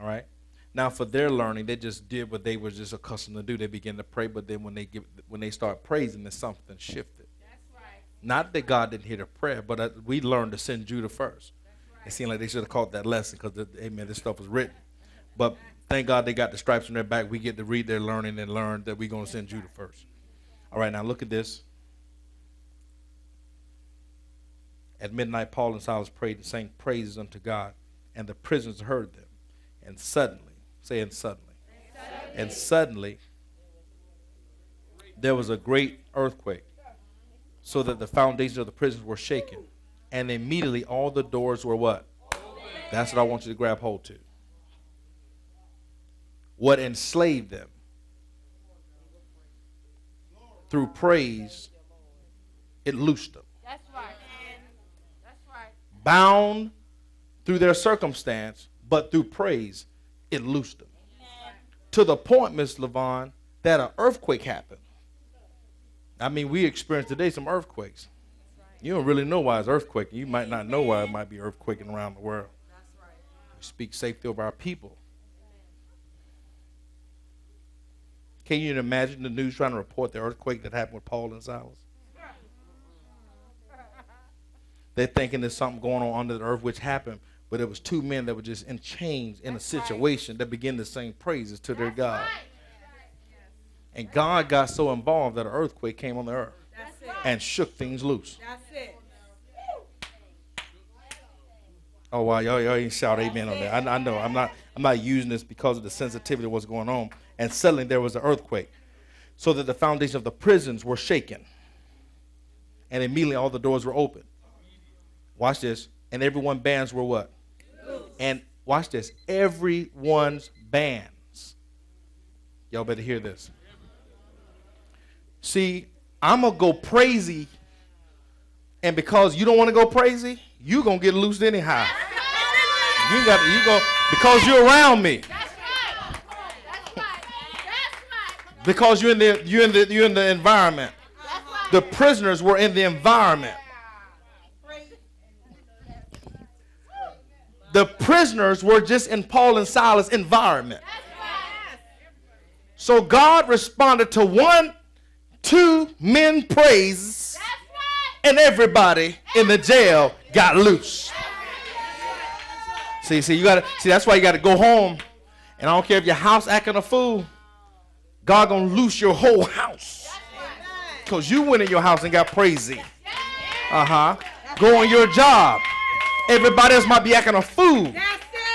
All right? Now, for their learning, they just did what they were just accustomed to do. They began to pray, but then when they give, when they start praising, then something shifted. That's right. Not that God didn't hear the prayer, but uh, we learned to send Judah first. It seemed like they should have caught that lesson because, amen, this stuff was written. But thank God they got the stripes on their back. We get to read their learning and learn that we're going to send Judah first. All right, now look at this. At midnight, Paul and Silas prayed and sang praises unto God, and the prisoners heard them. And suddenly, saying suddenly, suddenly. and suddenly, there was a great earthquake, so that the foundations of the prisons were shaken. And immediately all the doors were what? That's what I want you to grab hold to. What enslaved them through praise, it loosed them. That's right. That's right. Bound through their circumstance, but through praise, it loosed them. To the point, Miss Levon, that an earthquake happened. I mean, we experienced today some earthquakes. You don't really know why it's earthquaking. You might not know why it might be earthquaking around the world. We speak safety over our people. Can you imagine the news trying to report the earthquake that happened with Paul and Silas? They're thinking there's something going on under the earth, which happened, but it was two men that were just in chains in a situation that began to sing praises to their God. And God got so involved that an earthquake came on the earth and shook things loose. That's it. Oh wow, y'all, y'all ain't shout amen on that. I, I know I'm not I'm not using this because of the sensitivity of what's going on. And suddenly there was an earthquake, so that the foundation of the prisons were shaken, and immediately all the doors were open. Watch this, and everyone bands were what? And watch this, everyone's bands. Y'all better hear this. See, I'm gonna go crazy, and because you don't want to go crazy, you gonna get loosed anyhow. You got you go because you're around me. Because you're in the you're in the you're in the environment. The prisoners were in the environment. The prisoners were just in Paul and Silas' environment. So God responded to one, two men praise, That's right. and everybody in the jail got loose. See, see, you gotta see. That's why you gotta go home, and I don't care if your house acting a fool. God gonna loose your whole house, cause you went in your house and got praisey. Uh huh. Go on your job. Everybody else might be acting a fool,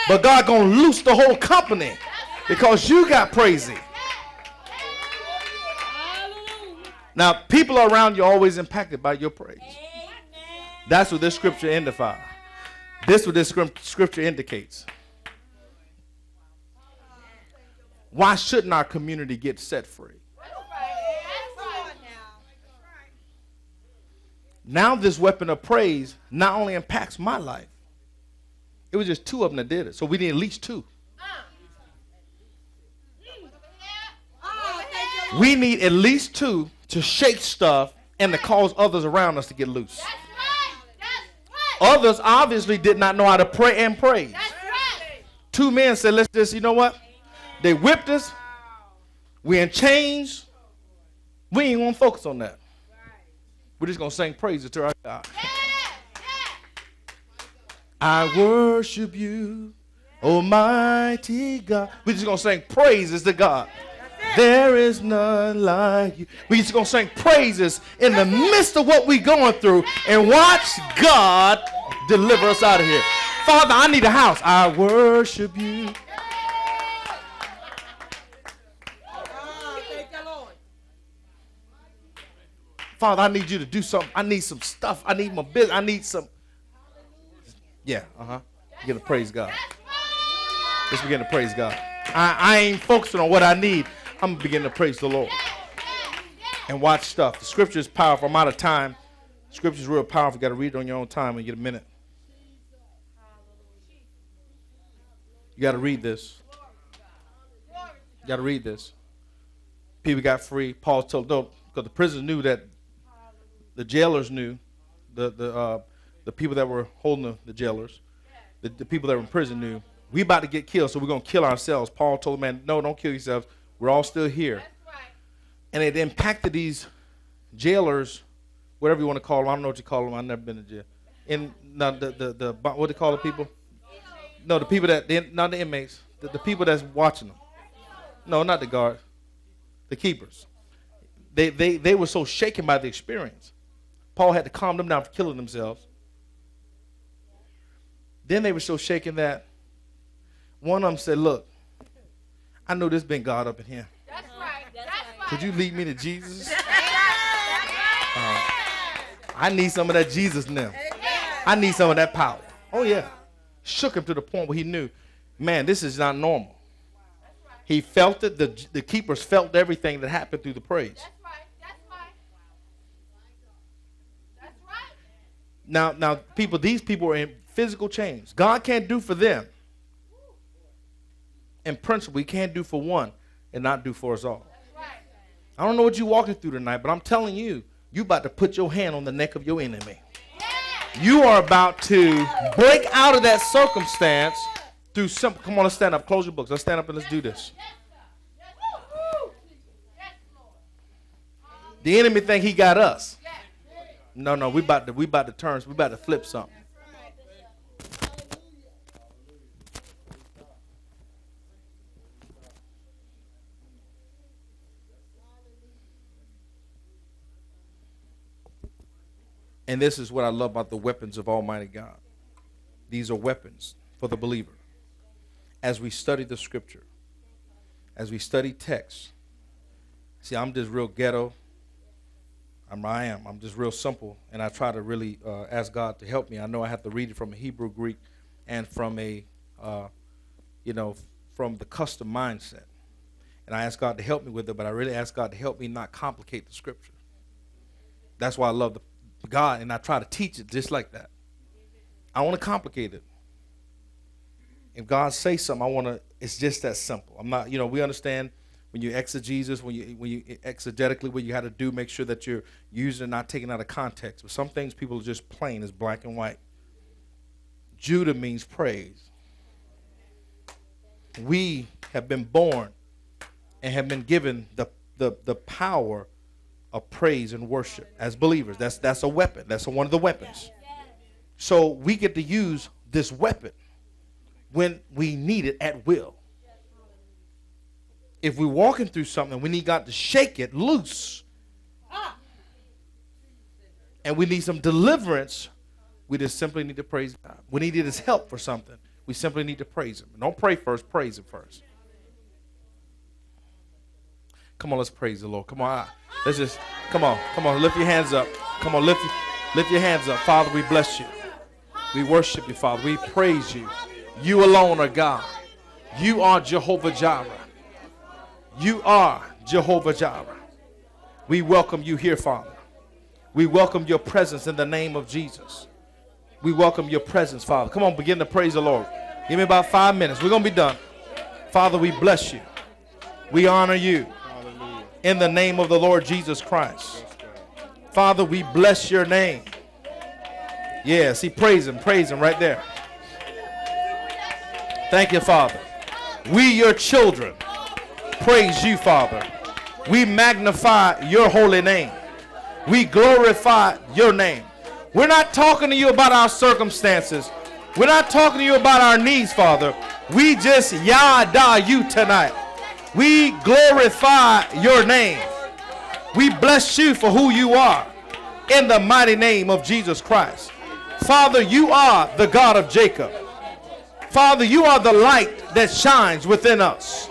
but God gonna loose the whole company because you got praisey. Now, people around you are always impacted by your praise. That's what this scripture indicates. This what this scripture indicates. Why shouldn't our community get set free? That's right. That's right. Now this weapon of praise not only impacts my life. It was just two of them that did it. So we need at least two. You. We need at least two to shake stuff and to cause others around us to get loose. That's right. That's right. Others obviously did not know how to pray and praise. That's right. Two men said, let's just, you know what? They whipped us. We in chains. We ain't gonna focus on that. We're just gonna sing praises to our God. Yeah. I worship you, Almighty God. We're just gonna sing praises to God. There is none like you. We're just going to sing praises in the midst of what we're going through and watch God deliver us out of here. Father, I need a house. I worship you. Father, I need you to do something. I need some stuff. I need my business. I need some. Yeah, uh huh. Begin to praise God. Let's begin to praise God. I, I ain't focusing on what I need. I'm beginning to begin to praise the Lord and watch stuff. The scripture is powerful. I'm out of time. Scripture is real powerful. You got to read it on your own time when you get a minute. You got to read this. You got to read this. People got free. Paul told them because the prisoners knew that the jailers knew, the the uh, the people that were holding the, the jailers, the, the people that were in prison knew we about to get killed, so we're gonna kill ourselves. Paul told the man, no, don't kill yourselves. We're all still here. And it impacted these jailers, whatever you want to call them. I don't know what you call them. I've never been in jail. In no, the, the the what do they call the people? No, the people that not the inmates, the, the people that's watching them. No, not the guards, the keepers. They they they were so shaken by the experience. Paul had to calm them down for killing themselves. Then they were so shaken that one of them said, "Look, I know this been God up in here. That's right. That's right. Could you lead me to Jesus? Uh, I need some of that Jesus now. I need some of that power. Oh yeah, shook him to the point where he knew, man, this is not normal. He felt it. The the keepers felt everything that happened through the praise. That's right. That's right. That's right. Now, now, people, these people are in physical chains. God can't do for them. In principle, He can't do for one and not do for us all. I don't know what you're walking through tonight, but I'm telling you, you about to put your hand on the neck of your enemy. You are about to break out of that circumstance through some. Come on, let's stand up. Close your books. Let's stand up and let's do this. The enemy think he got us. No, no, we about to we about to turn. We about to flip something. And this is what I love about the weapons of Almighty God. These are weapons for the believer. As we study the scripture, as we study text, see, I'm just real ghetto. I'm, I am. I'm just real simple, and I try to really uh, ask God to help me. I know I have to read it from a Hebrew, Greek, and from a, uh, you know, from the custom mindset. And I ask God to help me with it, but I really ask God to help me not complicate the scripture. That's why I love the God, and I try to teach it just like that. I want to complicate it. If God says something, I want to. It's just that simple. I'm not. You know, we understand when you exegesis, when you when you exegetically, what you had to do, make sure that you're using not taking out of context. But some things people are just plain as black and white. Judah means praise. We have been born and have been given the the, the power of praise and worship as believers. That's that's a weapon. That's one of the weapons. So we get to use this weapon when we need it at will. If we're walking through something, we need God to shake it loose. And we need some deliverance. We just simply need to praise God. We need His help for something. We simply need to praise Him. Don't pray first, praise Him first. Come on, let's praise the Lord. Come on, let's just come on, come on, lift your hands up. Come on, lift lift your hands up, Father. We bless you. We worship you, Father. We praise you. You alone are God. You are Jehovah Jireh. You are Jehovah Jireh. We welcome you here, Father. We welcome your presence in the name of Jesus. We welcome your presence, Father. Come on, begin to praise the Lord. Give me about five minutes. We're going to be done. Father, we bless you. We honor you in the name of the Lord Jesus Christ. Father, we bless your name. Yeah, see, praise him, praise him right there. Thank you, Father. We, your children, praise you, Father. We magnify your holy name. We glorify your name. We're not talking to you about our circumstances. We're not talking to you about our needs, Father. We just yada you tonight. We glorify your name. We bless you for who you are in the mighty name of Jesus Christ. Father, you are the God of Jacob. Father, you are the light that shines within us.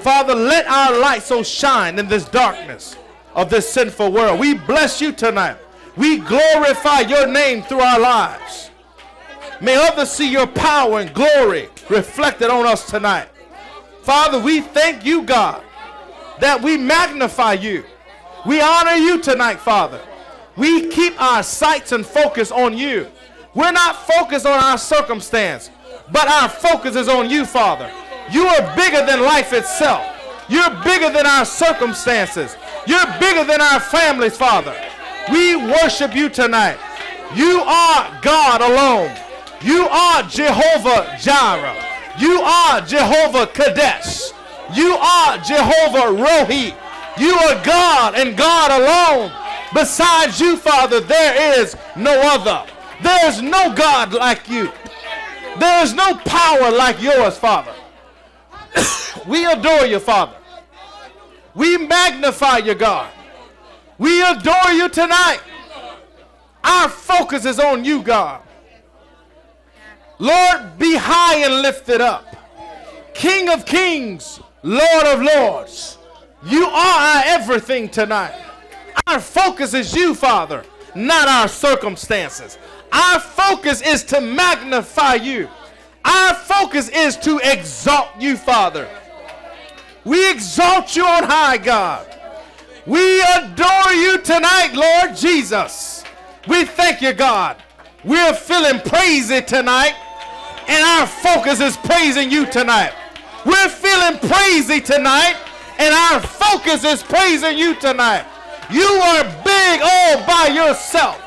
Father, let our light so shine in this darkness of this sinful world. We bless you tonight. We glorify your name through our lives. May others see your power and glory reflected on us tonight. Father, we thank you, God, that we magnify you. We honor you tonight, Father. We keep our sights and focus on you. We're not focused on our circumstance, but our focus is on you, Father. You are bigger than life itself. You're bigger than our circumstances. You're bigger than our families, Father. We worship you tonight. You are God alone. You are Jehovah Jireh. You are Jehovah Kadesh. You are Jehovah Rohi. You are God and God alone. Besides you, Father, there is no other. There is no God like you. There is no power like yours, Father. we adore you, Father. We magnify you, God. We adore you tonight. Our focus is on you, God. Lord, be high and lifted up. King of kings, Lord of lords. You are our everything tonight. Our focus is you, Father, not our circumstances. Our focus is to magnify you. Our focus is to exalt you, Father. We exalt you on high, God. We adore you tonight, Lord Jesus. We thank you, God. We're feeling praisy tonight, and our focus is praising you tonight. We're feeling praisy tonight, and our focus is praising you tonight. You are big all by yourself.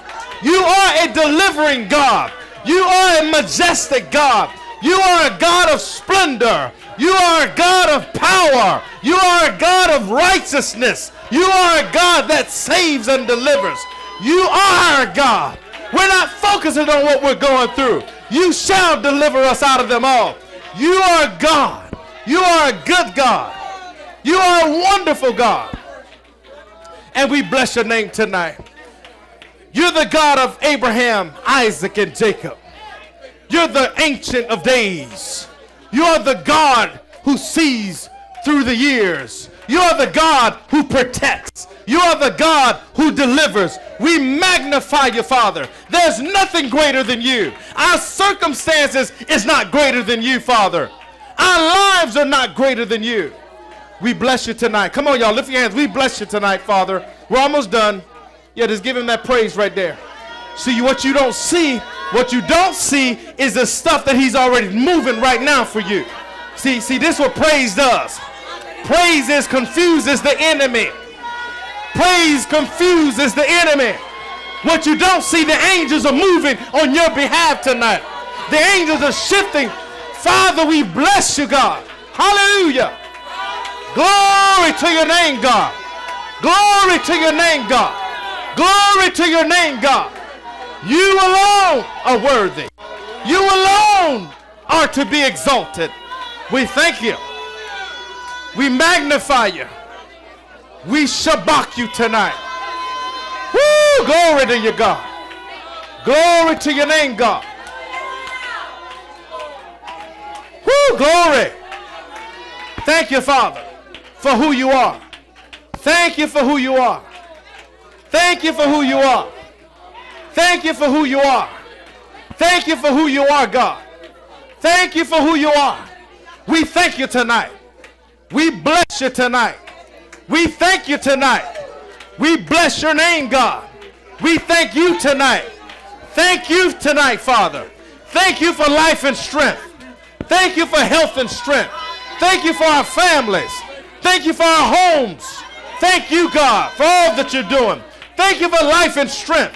You are a delivering God. You are a majestic God. You are a God of splendor. You are a God of power. You are a God of righteousness. You are a God that saves and delivers. You are a God. We're not focusing on what we're going through. You shall deliver us out of them all. You are God. You are a good God. You are a wonderful God. And we bless your name tonight. You're the God of Abraham, Isaac, and Jacob. You're the ancient of days. You're the God who sees through the years. You're the God who protects. You're the God who delivers. We magnify you, Father. There's nothing greater than you. Our circumstances is not greater than you, Father. Our lives are not greater than you. We bless you tonight. Come on, y'all. Lift your hands. We bless you tonight, Father. We're almost done. Yeah, just give him that praise right there. See, what you don't see, what you don't see is the stuff that he's already moving right now for you. See, see, this what praise does. Praise is confuses the enemy. Praise confuses the enemy. What you don't see, the angels are moving on your behalf tonight. The angels are shifting. Father, we bless you, God. Hallelujah. Glory to your name, God. Glory to your name, God. Glory to your name, God. You alone are worthy. You alone are to be exalted. We thank you. We magnify you. We shabach you tonight. Woo! Glory to you, God. Glory to your name, God. Woo! Glory. Thank you, Father, for who you are. Thank you for who you are. Thank you for who you are. Thank you for who you are. Thank you for who you are, God. Thank you for who you are. We thank you tonight. We bless you tonight. We thank you tonight. We bless your name, God. We thank you tonight. Thank you tonight, Father. Thank you for life and strength. Thank you for health and strength. Thank you for our families. Thank you for our homes. Thank you, God, for all that you're doing. Thank you for life and strength.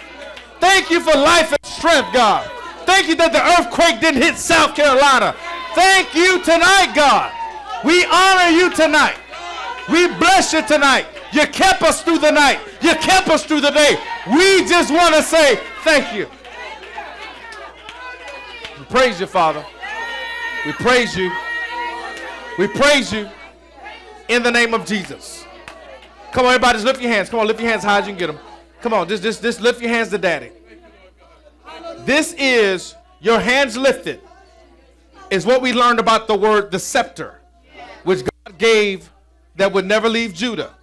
Thank you for life and strength, God. Thank you that the earthquake didn't hit South Carolina. Thank you tonight, God. We honor you tonight. We bless you tonight. You kept us through the night. You kept us through the day. We just want to say thank you. We praise you, Father. We praise you. We praise you in the name of Jesus. Come on, everybody, just lift your hands. Come on, lift your hands high as you can get them. Come on, just, just, just lift your hands to Daddy. This is your hands lifted, is what we learned about the word the scepter, which God gave that would never leave Judah.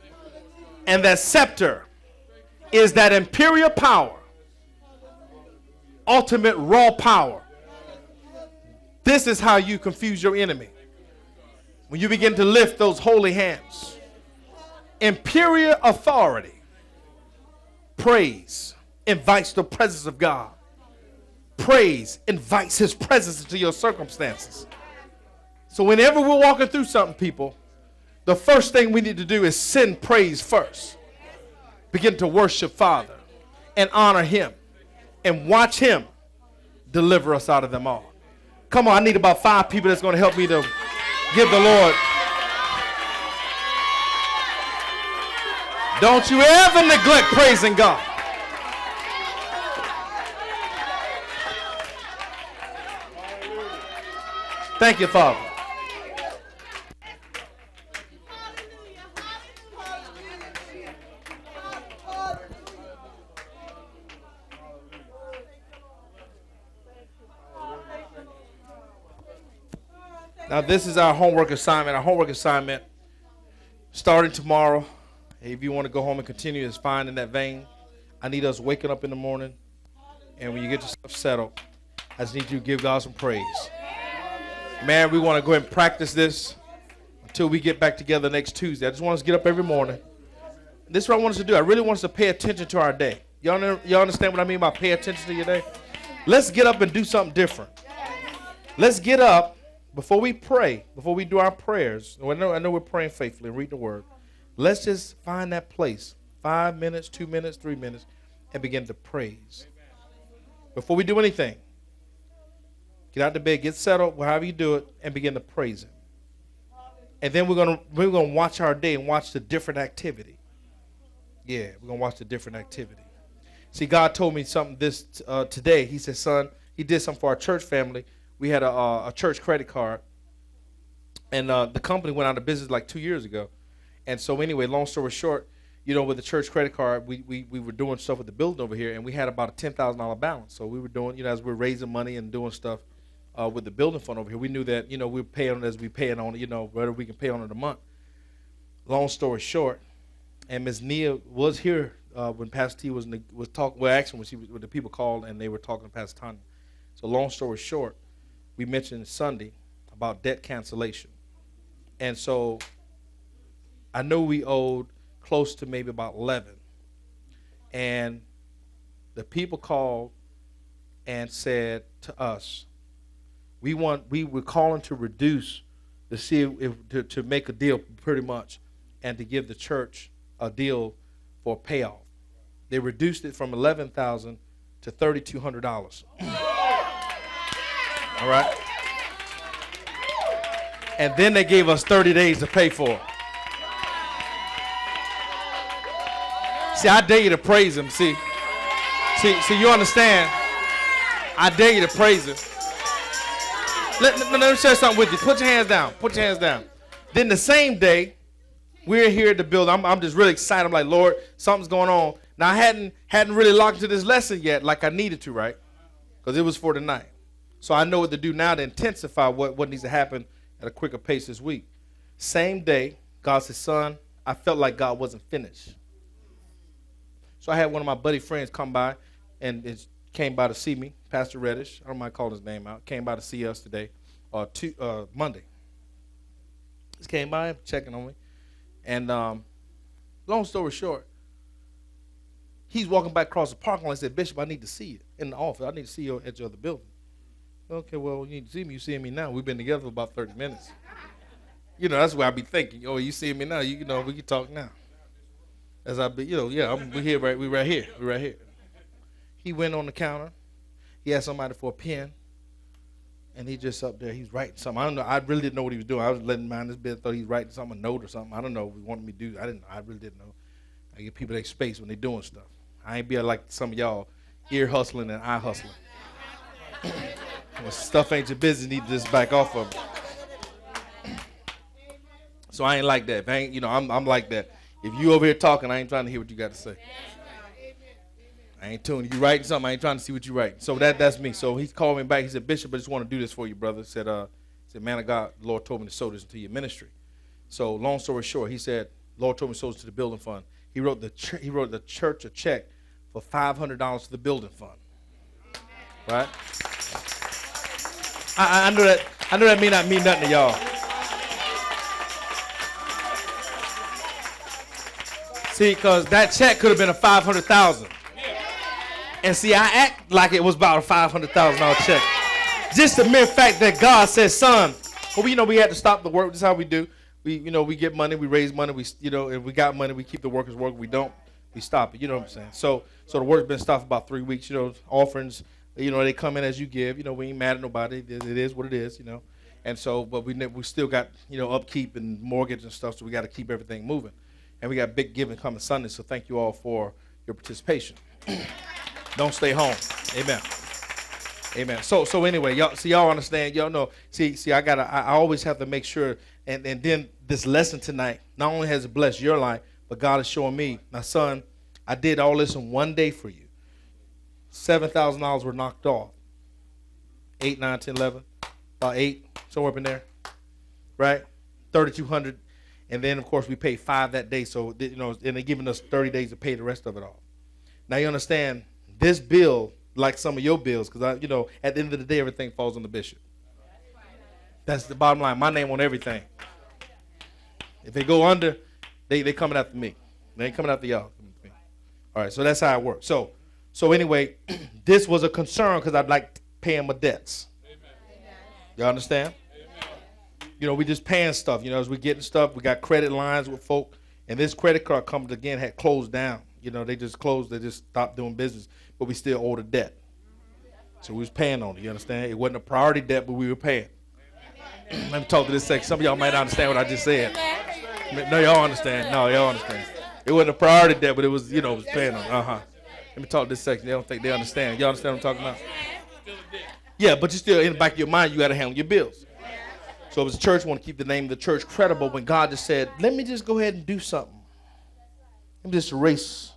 And that scepter is that imperial power, ultimate raw power. This is how you confuse your enemy. When you begin to lift those holy hands, imperial authority, praise invites the presence of God. Praise invites his presence into your circumstances. So, whenever we're walking through something, people, the first thing we need to do is send praise first. Begin to worship Father and honor Him and watch Him deliver us out of them all. Come on, I need about five people that's going to help me to give the Lord. Don't you ever neglect praising God. Thank you, Father. Now, this is our homework assignment. Our homework assignment starting tomorrow. If you want to go home and continue, it's fine in that vein. I need us waking up in the morning, and when you get yourself settled, I just need you to give God some praise. Man, we want to go and practice this until we get back together next Tuesday. I just want us to get up every morning. This is what I want us to do. I really want us to pay attention to our day. Y'all, y'all understand what I mean by pay attention to your day? Let's get up and do something different. Let's get up before we pray, before we do our prayers. I know, I know we're praying faithfully and read the word. Let's just find that place five minutes, two minutes, three minutes and begin to praise. Before we do anything, get out of bed, get settled, however you do it, and begin to praise Him. And then we're gonna we're gonna watch our day and watch the different activity. Yeah, we're gonna watch the different activity. See, God told me something this uh, today. He said, "Son, He did something for our church family. We had a, a church credit card, and uh, the company went out of business like two years ago. And so, anyway, long story short, you know, with the church credit card, we, we, we were doing stuff with the building over here, and we had about a ten thousand dollar balance. So we were doing, you know, as we are raising money and doing stuff uh, with the building fund over here, we knew that you know we are paying as we paying on you know, whether we can pay on it a month. Long story short, and Ms. Nia was here uh, when Pastor T was was talking. Well, actually, when she when the people called and they were talking to Pastor Tanya. So long story short, we mentioned Sunday about debt cancellation, and so I know we owed close to maybe about eleven, and the people called and said to us, we want we were calling to reduce to see if to, to make a deal pretty much and to give the church a deal for payoff. They reduced it from eleven thousand to thirty two hundred dollars. All right. And then they gave us 30 days to pay for it. See, I dare you to praise him. See, see, see, you understand? I dare you to praise him. Let, let, let me share something with you. Put your hands down. Put your hands down. Then the same day, we're here at the building. I'm, I'm just really excited. I'm like, Lord, something's going on. Now I hadn't hadn't really locked into this lesson yet, like I needed to, right? Because it was for tonight. So I know what to do now to intensify what, what needs to happen at a quicker pace this week. Same day, God said, Son, I felt like God wasn't finished. So I had one of my buddy friends come by and came by to see me, Pastor Reddish. I don't mind calling his name out. Came by to see us today, uh, two, uh, Monday. Just came by checking on me. And um, long story short, he's walking back across the parking lot and said, Bishop, I need to see you in the office. I need to see you at your other building. Okay, well, you need to see me. You seeing me now. We've been together for about 30 minutes. You know, that's where I be thinking. Oh, you see me now. You, you know, we can talk now. As I be, you know, yeah, I'm, we here, right? We right here. We right here. He went on the counter. He asked somebody for a pen, and he just up there. He's writing something. I don't know. I really didn't know what he was doing. I was letting mind his business. Thought he was writing something, a note or something. I don't know. What he wanted me to do. I didn't. I really didn't know. I give people their space when they doing stuff. I ain't be like some of y'all ear hustling and eye hustling. Stuff ain't your business, need to just back off of. So I ain't like that. If I ain't, you know, I'm, I'm like that. If you over here talking, I ain't trying to hear what you got to say. I ain't tuning. You writing something, I ain't trying to see what you write. So that that's me. So he called me back. He said, Bishop, I just want to do this for you, brother. said, uh, said, man of God, Lord told me to sow this into your ministry. So long story short, he said, Lord told me to sow this to the building fund. He wrote the he wrote the church a check for five hundred dollars to the building fund. Right? I, I know that I know that may not mean nothing to y'all. See, because that check could have been a five hundred thousand. And see, I act like it was about a five hundred thousand dollar check. Just the mere fact that God said, "Son," well, we you know we had to stop the work. This is how we do. We you know we get money, we raise money, we you know if we got money, we keep the workers working. We don't, we stop it. You know what I'm saying? So so the work's been stopped about three weeks. You know, offerings. You know they come in as you give. You know we ain't mad at nobody. It, is what it is. You know, and so but we we still got you know upkeep and mortgage and stuff. So we got to keep everything moving. And we got big giving coming Sunday. So thank you all for your participation. Don't stay home. Amen. Amen. So so anyway, y'all see y'all understand, y'all know. See, see, I gotta I, I always have to make sure and, and then this lesson tonight not only has it blessed your life, but God is showing me, my son, I did all this in one day for you. Seven thousand dollars were knocked off. Eight, nine, ten, eleven, about eight, somewhere up in there. Right? Thirty two hundred. And then of course we paid five that day, so you know, and they're giving us thirty days to pay the rest of it all. Now you understand this bill, like some of your bills, because I, you know, at the end of the day, everything falls on the bishop. That's the bottom line. My name on everything. If they go under, they they coming after me. They ain't coming after y'all. All right, so that's how it works. So, so anyway, this was a concern because I'd like paying my debts. You understand? You know, we just paying stuff. You know, as we getting stuff, we got credit lines with folk, and this credit card company again had closed down. You know, they just closed. They just stopped doing business, but we still owed a debt. So we was paying on it. You understand? It wasn't a priority debt, but we were paying. Let me talk to this section. Some of y'all might not understand what I just said. No, y'all understand. No, y'all understand. It wasn't a priority debt, but it was, you know, it was paying on. Uh huh. Let me talk to this section. They don't think they understand. Y'all understand what I'm talking about? Yeah, but you still in the back of your mind, you got to handle your bills. So as a church, want to keep the name of the church credible. When God just said, "Let me just go ahead and do something," let me just erase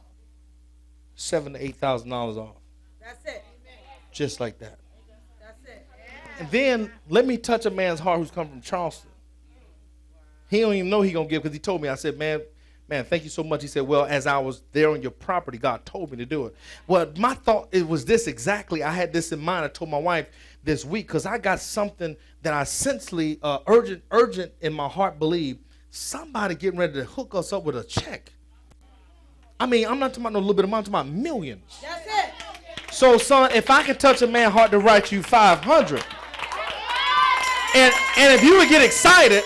seven to eight thousand dollars off, That's it. just like that. That's it. And then let me touch a man's heart who's come from Charleston. He don't even know he gonna give because he told me. I said, man, man, thank you so much. He said, well, as I was there on your property, God told me to do it. Well, my thought it was this exactly. I had this in mind. I told my wife this week because I got something that I sensely uh, urgent, urgent in my heart believe somebody getting ready to hook us up with a check. I mean, I'm not talking about no little bit of money. I'm talking about millions. That's it. So, son, if I can touch a man's heart to write you 500, and and if you would get excited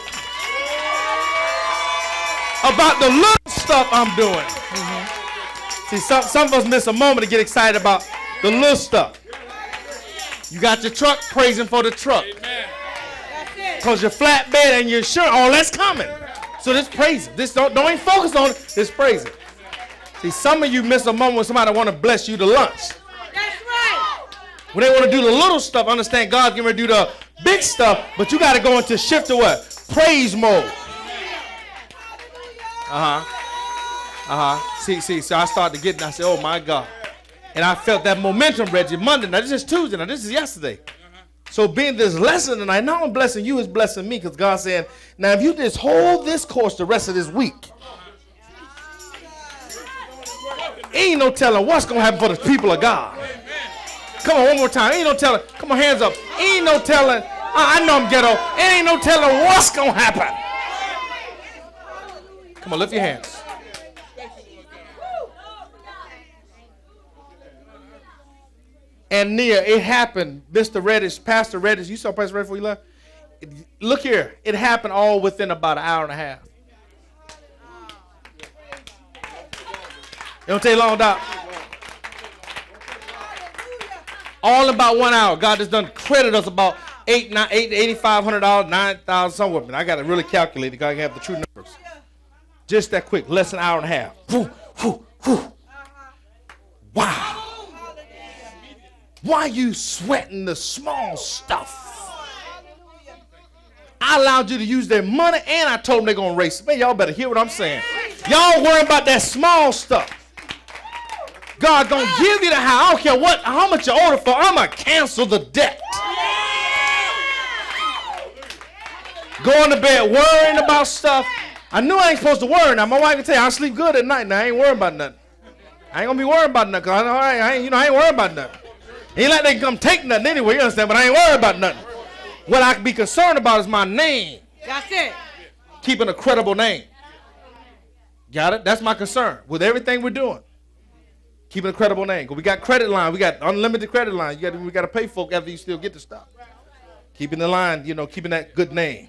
about the little stuff I'm doing. See, some, some of us miss a moment to get excited about the little stuff. You got your truck praising for the truck. Because your flatbed and your insurance, all that's coming. So this praise. This don't, don't even focus on it. This praise it. See, some of you miss a moment when somebody want to bless you to lunch. That's right. When they want to do the little stuff, understand God's going to do the big stuff, but you got to go into shift to what? Praise mode. Uh huh. Uh huh. See, see, so I started to get, getting, I said, oh my God. And I felt that momentum, Reggie, Monday. Now, this is Tuesday. Now, this is yesterday. So, being this lesson tonight, not only blessing you, is blessing me because God's saying, now, if you just hold this course the rest of this week, ain't no telling what's going to happen for the people of God. Come on, one more time. Ain't no telling. Come on, hands up. Ain't no telling. I, I know I'm ghetto. Ain't no telling what's gonna happen. Come on, lift your hands. And Nia, it happened. Mr. Reddish, Pastor Reddish, you saw Pastor Reddish before you left. Look here, it happened all within about an hour and a half. It don't take long, Doc. All about one hour. God has done credit us about eight, nine, eight, eighty-five hundred dollars, nine thousand. But I got to really calculate it. I have the true numbers. Just that quick, less than an hour and a half. Whew, whew, whew. Wow. Why you sweating the small stuff? I allowed you to use their money, and I told them they're gonna race. Man, y'all better hear what I'm saying. Y'all worrying about that small stuff. God gonna give you the house. I don't care what, how much you order for. I'm gonna cancel the debt. Going to bed worrying about stuff. I knew I ain't supposed to worry. Now my wife can tell you I sleep good at night. Now I ain't worrying about nothing. I ain't gonna be worrying about nothing. Cause I, know I, ain't, I ain't, you know, I ain't worrying about nothing. Ain't like they can come take nothing anyway. You understand? But I ain't worried about nothing. What I can be concerned about is my name. That's it. Keeping a credible name. Got it? That's my concern with everything we're doing. Keeping a credible name. We got credit line. We got unlimited credit line. You got we got to pay folk after you still get the stuff. Keeping the line, you know, keeping that good name.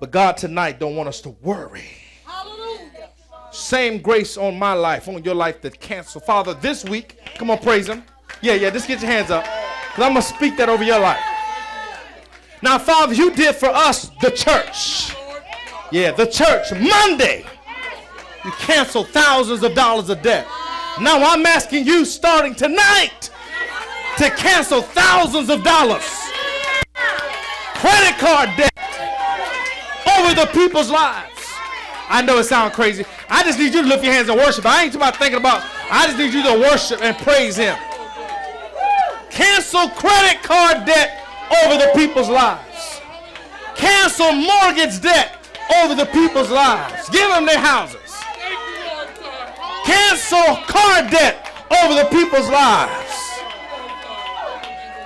But God tonight don't want us to worry. Hallelujah. Same grace on my life, on your life that cancel. Father, this week, come on, praise him. Yeah, yeah, just get your hands up. Because I'm going to speak that over your life. Now, Father, you did for us the church. Yeah, the church. Monday, you canceled thousands of dollars of debt. Now I'm asking you, starting tonight, to cancel thousands of dollars. Credit card debt over the people's lives. I know it sounds crazy. I just need you to lift your hands and worship. I ain't about thinking about. I just need you to worship and praise Him. Cancel credit card debt over the people's lives. Cancel mortgage debt over the people's lives. Give them their houses. Cancel car debt over the people's lives.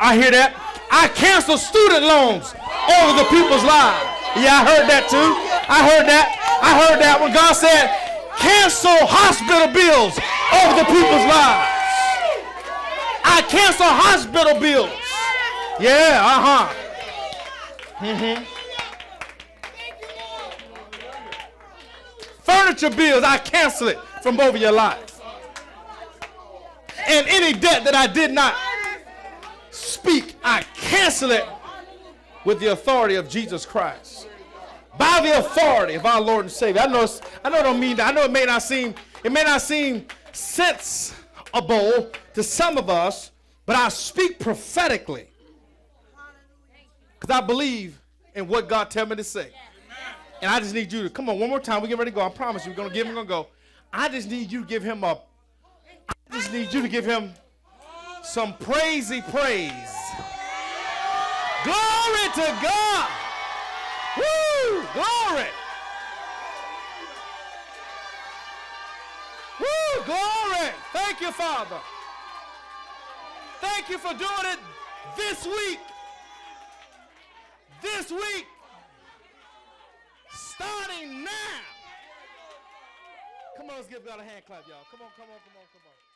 I hear that. I cancel student loans over the people's lives. Yeah, I heard that too. I heard that. I heard that when God said, cancel hospital bills over the people's lives. I cancel hospital bills. Yeah, uh-huh. Mm-hmm. Furniture bills, I cancel it from over your life. And any debt that I did not speak, I cancel it with the authority of Jesus Christ. By the authority of our Lord and Savior. I know, I know it don't mean that. I know it may not seem it may not seem sensible to some of us, but I speak prophetically. Because I believe in what God tell me to say. And I just need you to come on one more time. We get ready to go. I promise you, we're gonna give him. Gonna go. I just need you to give him a. I just need you to give him some praisey praise. Glory to God. Woo! Glory. Woo! Glory. Thank you, Father. Thank you for doing it this week. This week. Starting now. Come on, let's give God a hand clap, y'all. Come on, come on, come on, come on.